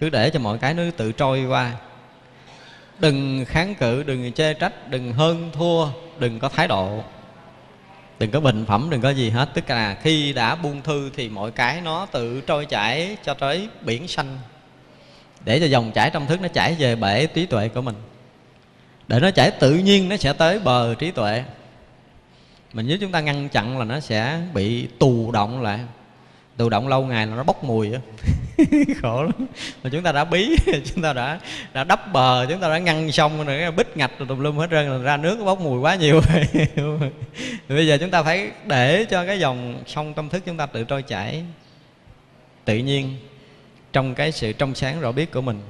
Cứ để cho mọi cái nó tự trôi qua. Đừng kháng cự, đừng chê trách, đừng hơn thua, đừng có thái độ. Đừng có bình phẩm, đừng có gì hết. Tức là khi đã buông thư thì mọi cái nó tự trôi chảy cho tới biển xanh. Để cho dòng chảy trong thức nó chảy về bể trí tuệ của mình để nó chảy tự nhiên, nó sẽ tới bờ trí tuệ. Mình nếu chúng ta ngăn chặn là nó sẽ bị tù động lại. Tù động lâu ngày là nó bốc mùi á. Khổ lắm. Mà chúng ta đã bí, chúng ta đã đã đắp bờ, chúng ta đã ngăn xong rồi, cái bích ngạch rồi tùm lum hết trơn ra nước bốc mùi quá nhiều rồi. Bây giờ chúng ta phải để cho cái dòng sông tâm thức chúng ta tự trôi chảy. Tự nhiên, trong cái sự trong sáng rõ biết của mình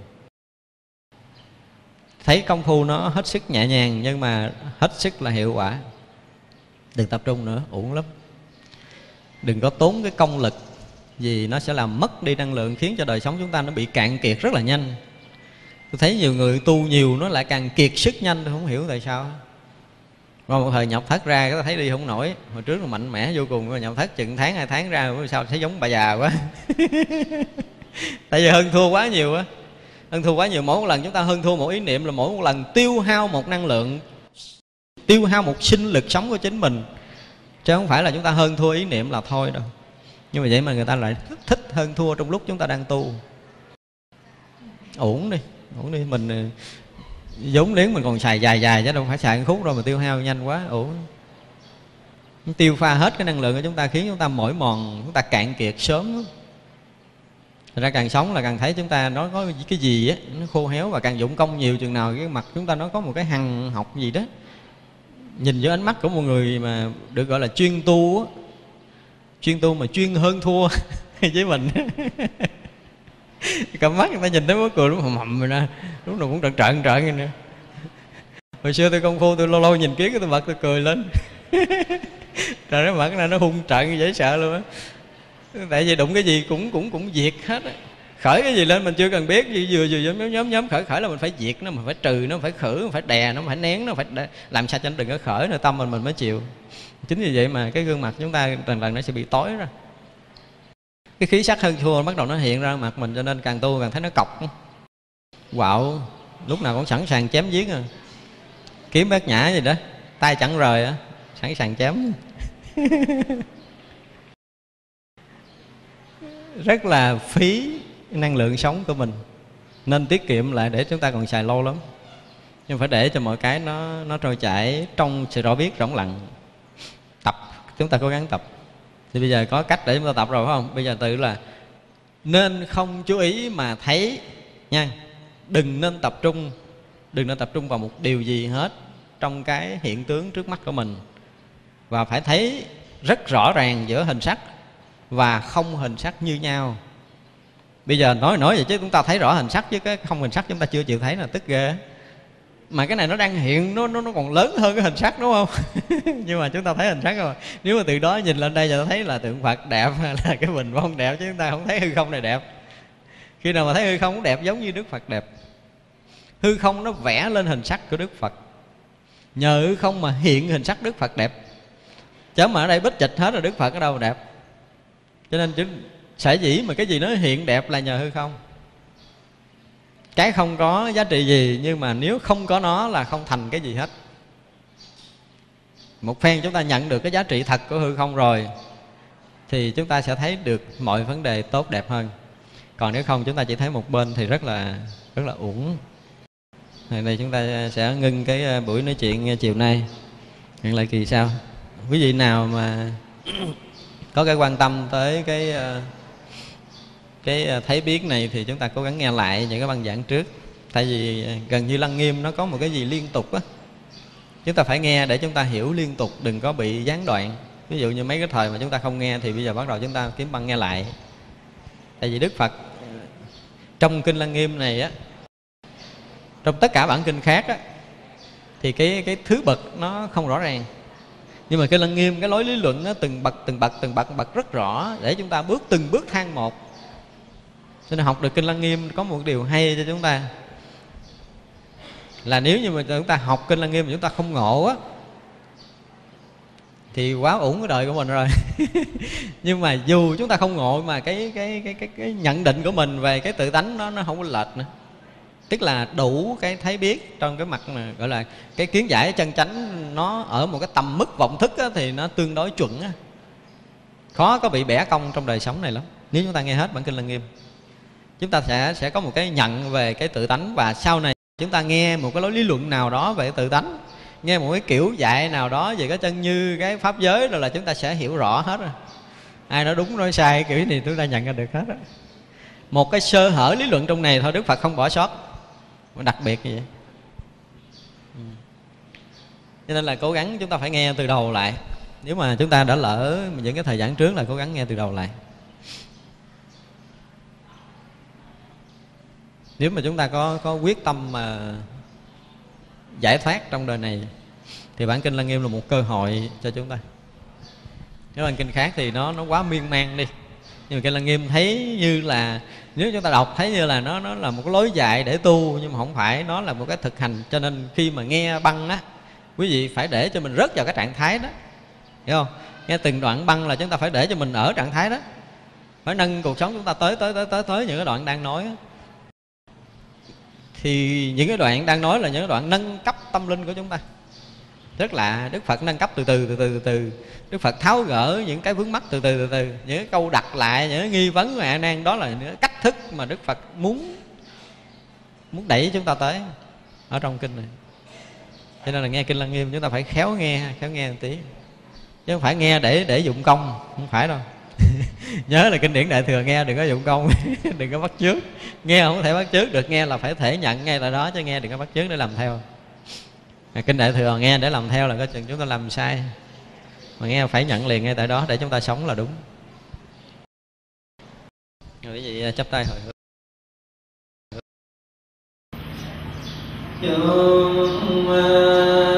thấy công phu nó hết sức nhẹ nhàng, nhưng mà hết sức là hiệu quả. Đừng tập trung nữa, uổng lắm. Đừng có tốn cái công lực, vì nó sẽ làm mất đi năng lượng, khiến cho đời sống chúng ta nó bị cạn kiệt rất là nhanh. Tôi thấy nhiều người tu nhiều, nó lại càng kiệt sức nhanh, tôi không hiểu tại sao. Rồi một thời nhập thất ra, cái thấy đi không nổi. Hồi trước là mạnh mẽ vô cùng, rồi nhập thất chừng tháng, hai tháng ra, sao thấy giống bà già quá. Tại vì hơn thua quá nhiều á hơn thua quá nhiều, mỗi một lần chúng ta hơn thua một ý niệm là mỗi một lần tiêu hao một năng lượng, tiêu hao một sinh lực sống của chính mình. Chứ không phải là chúng ta hơn thua ý niệm là thôi đâu. Nhưng mà vậy mà người ta lại thích hơn thua trong lúc chúng ta đang tu. Ổn đi ổn đi, mình ờ, vốn liếng mình còn xài dài dài chứ đâu phải xài một khúc rồi mà tiêu hao nhanh quá ổn tiêu pha hết cái năng lượng của chúng ta khiến chúng ta mỏi mòn, chúng ta cạn kiệt sớm Thật ra càng sống là càng thấy chúng ta nó có cái gì á, nó khô héo và càng dụng công nhiều chừng nào, cái mặt chúng ta nó có một cái hằng học gì đó. Nhìn với ánh mắt của một người mà được gọi là chuyên tu á, chuyên tu mà chuyên hơn thua với mình. Cầm mắt người ta nhìn thấy mới cười lúc hầm hầm rồi nè lúc nào cũng trợn trợn trợn vậy nè hồi xưa tôi công phu tôi lâu lâu nhìn kiến cái tôi bật tôi cười lên. Trời nó mặt này nó hung trận dễ sợ luôn á tại vì đụng cái gì cũng cũng cũng diệt hết á. Khởi cái gì lên mình chưa cần biết gì vừa vừa nhóm nhóm nhóm khởi khởi là mình phải diệt nó mình phải trừ nó phải khử mình phải đè nó phải nén nó phải đè, làm sao cho nó đừng có khởi nữa tâm mình mình mới chịu. Chính vì vậy mà cái gương mặt chúng ta lần lần nó sẽ bị tối ra. Cái khí sắc hơn thua bắt đầu nó hiện ra mặt mình cho nên càng tu càng thấy nó cọc. Quạo lúc nào cũng sẵn sàng chém giết à. Kiếm bát nhã gì đó tay chẳng rời á sẵn sàng chém. rất là phí năng lượng sống của mình. Nên tiết kiệm lại để chúng ta còn xài lâu lắm. Nhưng phải để cho mọi cái nó nó trôi chảy trong sự rõ biết rỗng lặng. Tập, chúng ta cố gắng tập. Thì bây giờ có cách để chúng ta tập rồi phải không? Bây giờ tự là nên không chú ý mà thấy nha. Đừng nên tập trung, đừng nên tập trung vào một điều gì hết trong cái hiện tướng trước mắt của mình. Và phải thấy rất rõ ràng giữa hình sắc và không hình sắc như nhau. Bây giờ nói nói vậy chứ chúng ta thấy rõ hình sắc chứ cái không hình sắc chúng ta chưa chịu thấy là tức ghê. Mà cái này nó đang hiện, nó nó nó còn lớn hơn cái hình sắc đúng không? Nhưng mà chúng ta thấy hình sắc rồi. Nếu mà từ đó nhìn lên đây giờ thấy là tượng phật đẹp hay là cái bình phong đẹp chứ chúng ta không thấy hư không này đẹp. Khi nào mà thấy hư không đẹp giống như đức phật đẹp. Hư không nó vẽ lên hình sắc của đức phật. Nhờ hư không mà hiện hình sắc đức phật đẹp. Chứ mà ở đây bích chịch hết rồi đức phật ở đâu đẹp cho nên chứ, sở dĩ mà cái gì nó hiện đẹp là nhờ hư không? Cái không có giá trị gì, nhưng mà nếu không có nó là không thành cái gì hết. Một phen chúng ta nhận được cái giá trị thật của hư không rồi, thì chúng ta sẽ thấy được mọi vấn đề tốt đẹp hơn. Còn nếu không, chúng ta chỉ thấy một bên thì rất là rất là uổng. Ngày nay chúng ta sẽ ngưng cái ờ, buổi nói chuyện ờ, chiều nay. Hẹn lại kỳ sau. Quý vị nào mà có cái quan tâm tới cái ờ, cái ờ, thấy biết này thì chúng ta cố gắng nghe lại những cái băng giảng trước. Tại vì ờ, gần như lăng nghiêm nó có một cái gì liên tục á. Chúng ta phải nghe để chúng ta hiểu liên tục, đừng có bị gián đoạn. Ví dụ như mấy cái thời mà chúng ta không nghe thì bây giờ bắt đầu chúng ta kiếm băng nghe lại. Tại vì đức phật, trong kinh lăng nghiêm này á, trong tất cả bản kinh khác á, thì cái cái thứ bậc nó không rõ ràng nhưng mà cái lăng nghiêm cái lối lý luận nó từng bậc từng bậc từng bậc từng bậc rất rõ để chúng ta bước từng bước thang một. Cho nên học được kinh lăng nghiêm có một điều hay cho chúng ta. Là nếu như mà chúng ta học kinh lăng nghiêm mà chúng ta không ngộ á thì quá ủng cái đời của mình rồi. Nhưng mà dù chúng ta không ngộ mà cái cái cái cái, cái nhận định của mình về cái tự tánh nó nó không có lệch nữa tức là đủ cái thấy biết trong cái mặt mà gọi là cái kiến giải chân chánh nó ở một cái tầm mức vọng thức á, thì nó tương đối chuẩn á. khó có bị bẻ cong trong đời sống này lắm. Nếu chúng ta nghe hết bản kinh lăng nghiêm chúng ta sẽ sẽ có một cái nhận về cái tự tánh và sau này chúng ta nghe một cái lối lý luận nào đó về tự tánh nghe một cái kiểu dạy nào đó về cái chân như cái pháp giới rồi là chúng ta sẽ hiểu rõ hết rồi. Ai nói đúng nói sai kiểu gì chúng ta nhận ra được hết rồi một cái sơ hở lý luận trong này thôi đức phật không bỏ sót đặc biệt như vậy? Ừ. Cho nên là cố gắng chúng ta phải nghe từ đầu lại. Nếu mà chúng ta đã lỡ những cái thời gian trước là cố gắng nghe từ đầu lại. Nếu mà chúng ta có có quyết tâm mà giải thoát trong đời này, thì bản kinh lăng nghiêm là một cơ hội cho chúng ta. Nếu bản kinh khác thì nó nó quá miên man đi. Nhưng mà kinh lăng nghiêm thấy như là nếu chúng ta đọc thấy như là nó nó là một cái lối dạy để tu, nhưng mà không phải, nó là một cái thực hành. Cho nên khi mà nghe băng á, quý vị phải để cho mình rớt vào cái trạng thái đó. Hiểu không? Nghe từng đoạn băng là chúng ta phải để cho mình ở trạng thái đó. Phải nâng cuộc sống chúng ta tới tới tới tới tới những cái đoạn đang nói á. Thì những cái đoạn đang nói là những cái đoạn nâng cấp tâm linh của chúng ta rất lạ đức phật nâng cấp từ từ từ từ từ từ. Đức phật tháo gỡ những cái vướng mắt từ từ từ từ. Những cái câu đặt lại, những cái nghi vấn mẹ nan đó là những cách thức mà đức phật muốn muốn đẩy chúng ta tới ở trong kinh này. Cho nên là nghe kinh lăng nghiêm, chúng ta phải khéo nghe khéo nghe một tí. Chứ không phải nghe để để dụng công, không phải đâu. Nhớ là kinh điển đại thừa nghe đừng có dụng công, đừng có bắt chước. Nghe không thể bắt chước được, nghe là phải thể nhận ngay tại đó, chứ nghe đừng có bắt chước để làm theo kinh đại thừa, nghe để làm theo là có chừng chúng ta làm sai. Mà nghe phải nhận liền ngay tại đó để chúng ta sống là đúng. Rồi vậy à, chắp tay hồi hướng. Chúng à,